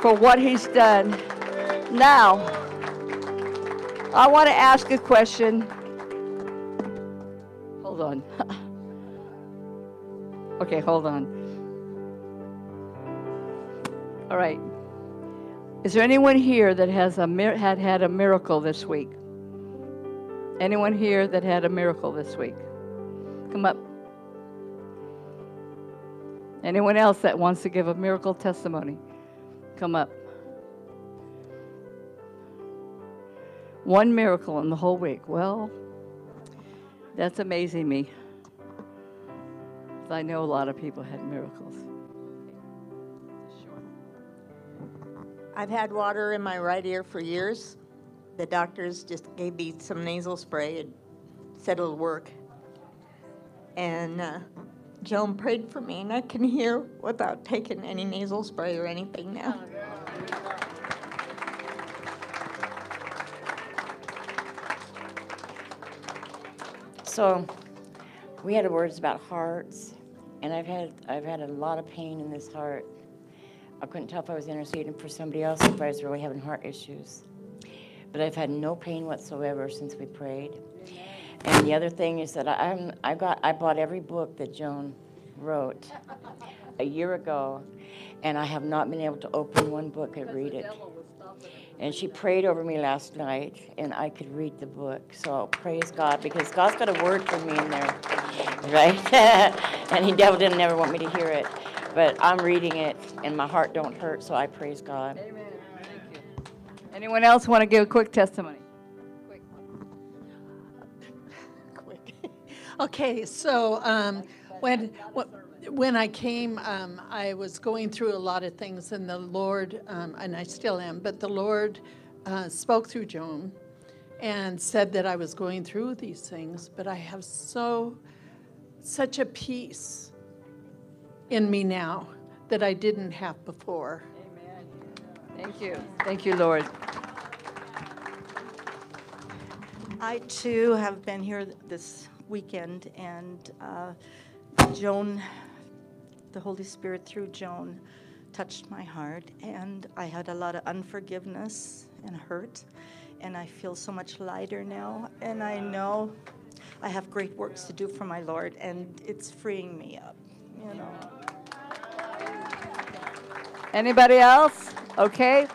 for what he's done. Now, I want to ask a question. Hold on. okay, hold on. All right. Is there anyone here that has a had had a miracle this week? Anyone here that had a miracle this week? Come up. Anyone else that wants to give a miracle testimony? Come up. One miracle in the whole week. Well, that's amazing me. I know a lot of people had miracles. I've had water in my right ear for years. The doctors just gave me some nasal spray and said it'll work. And uh, Joan prayed for me, and I can hear without taking any nasal spray or anything now. So we had words about hearts, and I've had I've had a lot of pain in this heart. I couldn't tell if I was interceding for somebody else if I was really having heart issues. But I've had no pain whatsoever since we prayed. And the other thing is that I'm, I got I bought every book that Joan wrote a year ago, and I have not been able to open one book and read it. And she prayed over me last night, and I could read the book. So praise God, because God's got a word for me in there, right? and He devil didn't never want me to hear it, but I'm reading it, and my heart don't hurt. So I praise God. Amen. Thank you. Anyone else want to give a quick testimony? Quick. quick. okay, so um, when what when I came, um, I was going through a lot of things, and the Lord, um, and I still am, but the Lord uh, spoke through Joan and said that I was going through these things, but I have so, such a peace in me now that I didn't have before. Amen. Thank you. Thank you, Lord. I too have been here this weekend, and uh, Joan the Holy Spirit through Joan touched my heart, and I had a lot of unforgiveness and hurt, and I feel so much lighter now, and I know I have great works to do for my Lord, and it's freeing me up, you know. Anybody else? Okay,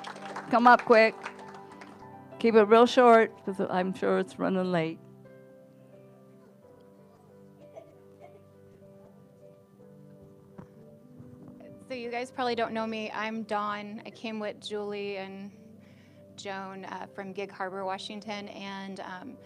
come up quick. Keep it real short because I'm sure it's running late. You guys probably don't know me. I'm Dawn. I came with Julie and Joan uh, from Gig Harbor, Washington, and um,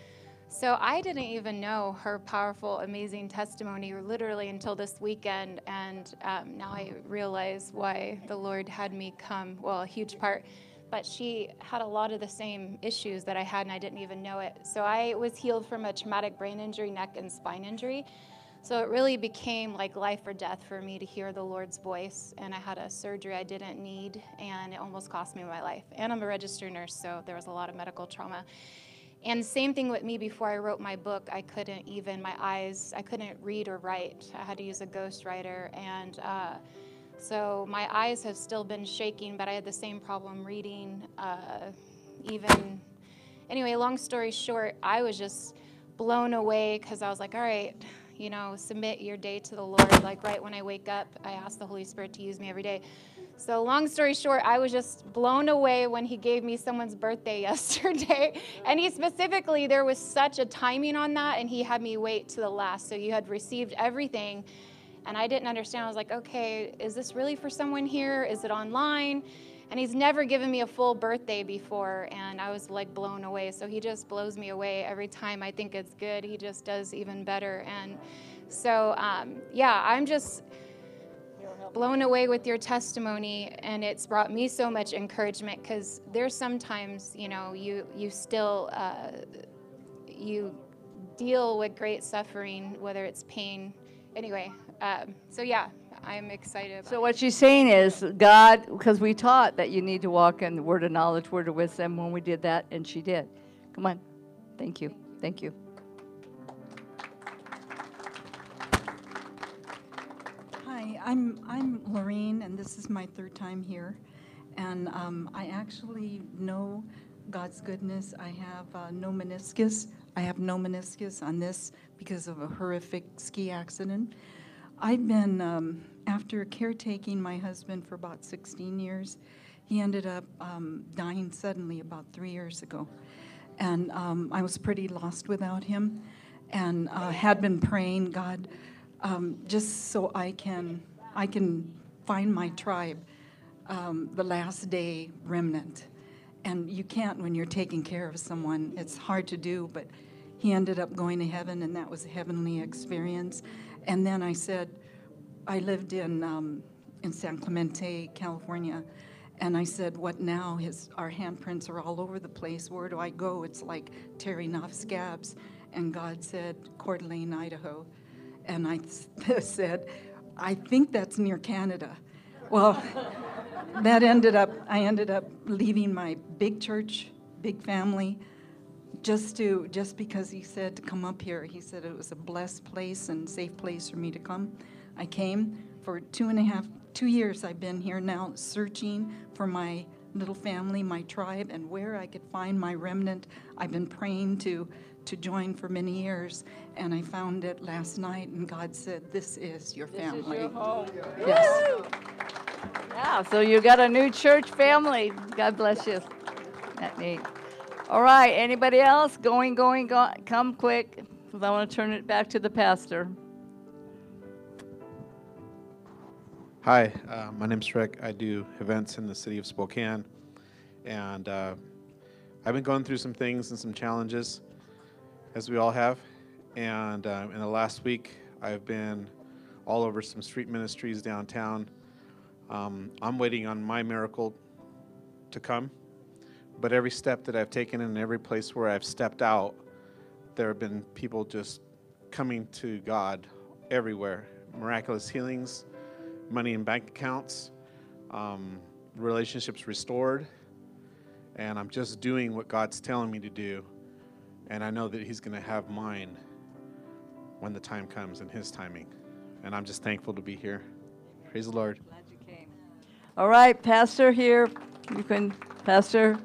so I didn't even know her powerful, amazing testimony literally until this weekend, and um, now I realize why the Lord had me come. Well, a huge part. But she had a lot of the same issues that I had, and I didn't even know it. So I was healed from a traumatic brain injury, neck and spine injury. So it really became like life or death for me to hear the Lord's voice. And I had a surgery I didn't need, and it almost cost me my life. And I'm a registered nurse, so there was a lot of medical trauma. And same thing with me before I wrote my book. I couldn't even, my eyes, I couldn't read or write. I had to use a ghostwriter. And uh, so my eyes have still been shaking, but I had the same problem reading. Uh, even, anyway, long story short, I was just blown away because I was like, all right, you know, submit your day to the Lord. Like right when I wake up, I ask the Holy Spirit to use me every day. So, long story short, I was just blown away when he gave me someone's birthday yesterday. And he specifically, there was such a timing on that, and he had me wait to the last. So, you had received everything, and I didn't understand. I was like, okay, is this really for someone here? Is it online? And he's never given me a full birthday before, and I was like blown away. So, he just blows me away every time I think it's good. He just does even better. And so, um, yeah, I'm just blown away with your testimony and it's brought me so much encouragement because there's sometimes you know you you still uh, you deal with great suffering whether it's pain anyway um, so yeah i'm excited about So what she's saying is God, because we taught that you need to walk in the word of knowledge, word of wisdom when we did that, and she did. Come on. Thank you. Thank you. Hi, I'm, I'm Lorraine, and this is my third time here. And um, I actually know God's goodness. I have uh, no meniscus. I have no meniscus on this because of a horrific ski accident. I've been, um, after caretaking my husband for about 16 years, he ended up um, dying suddenly about three years ago. And um, I was pretty lost without him and uh, had been praying, God, um, just so I can, I can find my tribe, um, the last day remnant. And you can't when you're taking care of someone. It's hard to do, but he ended up going to heaven, and that was a heavenly experience. And then I said, I lived in, um, in San Clemente, California, and I said, What now? His, our handprints are all over the place. Where do I go? It's like tearing off scabs. And God said, Coeur d'Alene, Idaho. And I said, I think that's near Canada. Well, that ended up, I ended up leaving my big church, big family, just to, just because he said to come up here. He said it was a blessed place and safe place for me to come. I came for two and a half, two years I've been here now searching for my little family, my tribe, and where I could find my remnant. I've been praying to to join for many years, and I found it last night, and God said, "This is your family." Is your home. Yes. Yeah, so you got a new church family. God bless you. That neat. All right, anybody else? Going, going, go, come quick, because I want to turn it back to the pastor. Hi, uh, my name's Rick. I do events in the city of Spokane, and uh, I've been going through some things and some challenges, as we all have. And uh, in the last week, I've been all over some street ministries downtown. Um, I'm waiting on my miracle to come, but every step that I've taken and every place where I've stepped out, there have been people just coming to God everywhere. Miraculous healings money in bank accounts, um, relationships restored, and I'm just doing what God's telling me to do. And I know that He's going to have mine when the time comes in His timing. And I'm just thankful to be here. Praise the Lord. All right, pastor here. You can, pastor.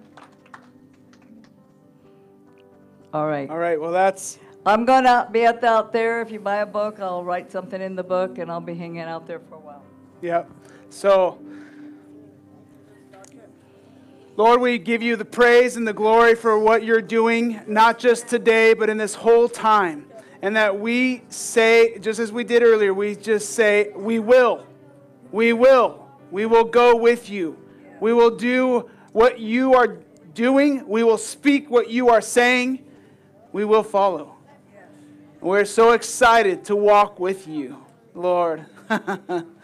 All right. All right, well, that's. I'm going to be out out there. If you buy a book, I'll write something in the book, and I'll be hanging out there for a while. Yep. So, Lord, we give you the praise and the glory for what you're doing, not just today, but in this whole time. And that we say, just as we did earlier, we just say, we will. We will. We will go with you. We will do what you are doing. We will speak what you are saying. We will follow. We're so excited to walk with you, Lord.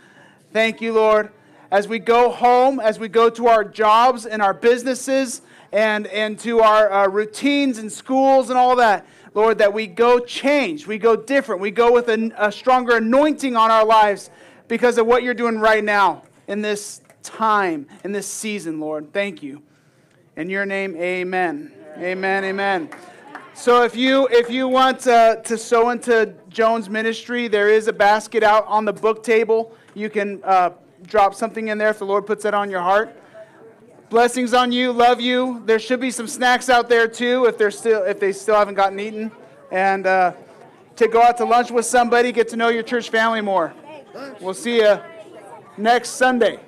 Thank you, Lord. As we go home, as we go to our jobs and our businesses and, and to our uh, routines and schools and all that, Lord, that we go changed. We go different. We go with a, a stronger anointing on our lives because of what you're doing right now in this time, in this season, Lord. Thank you. In your name, amen. Amen, amen. So if you if you want uh, to sow into Joan's ministry, there is a basket out on the book table. You can uh, drop something in there if the Lord puts that on your heart. Blessings on you. Love you. There should be some snacks out there too if they're still if they still haven't gotten eaten, and uh, to go out to lunch with somebody, get to know your church family more. We'll see you next Sunday.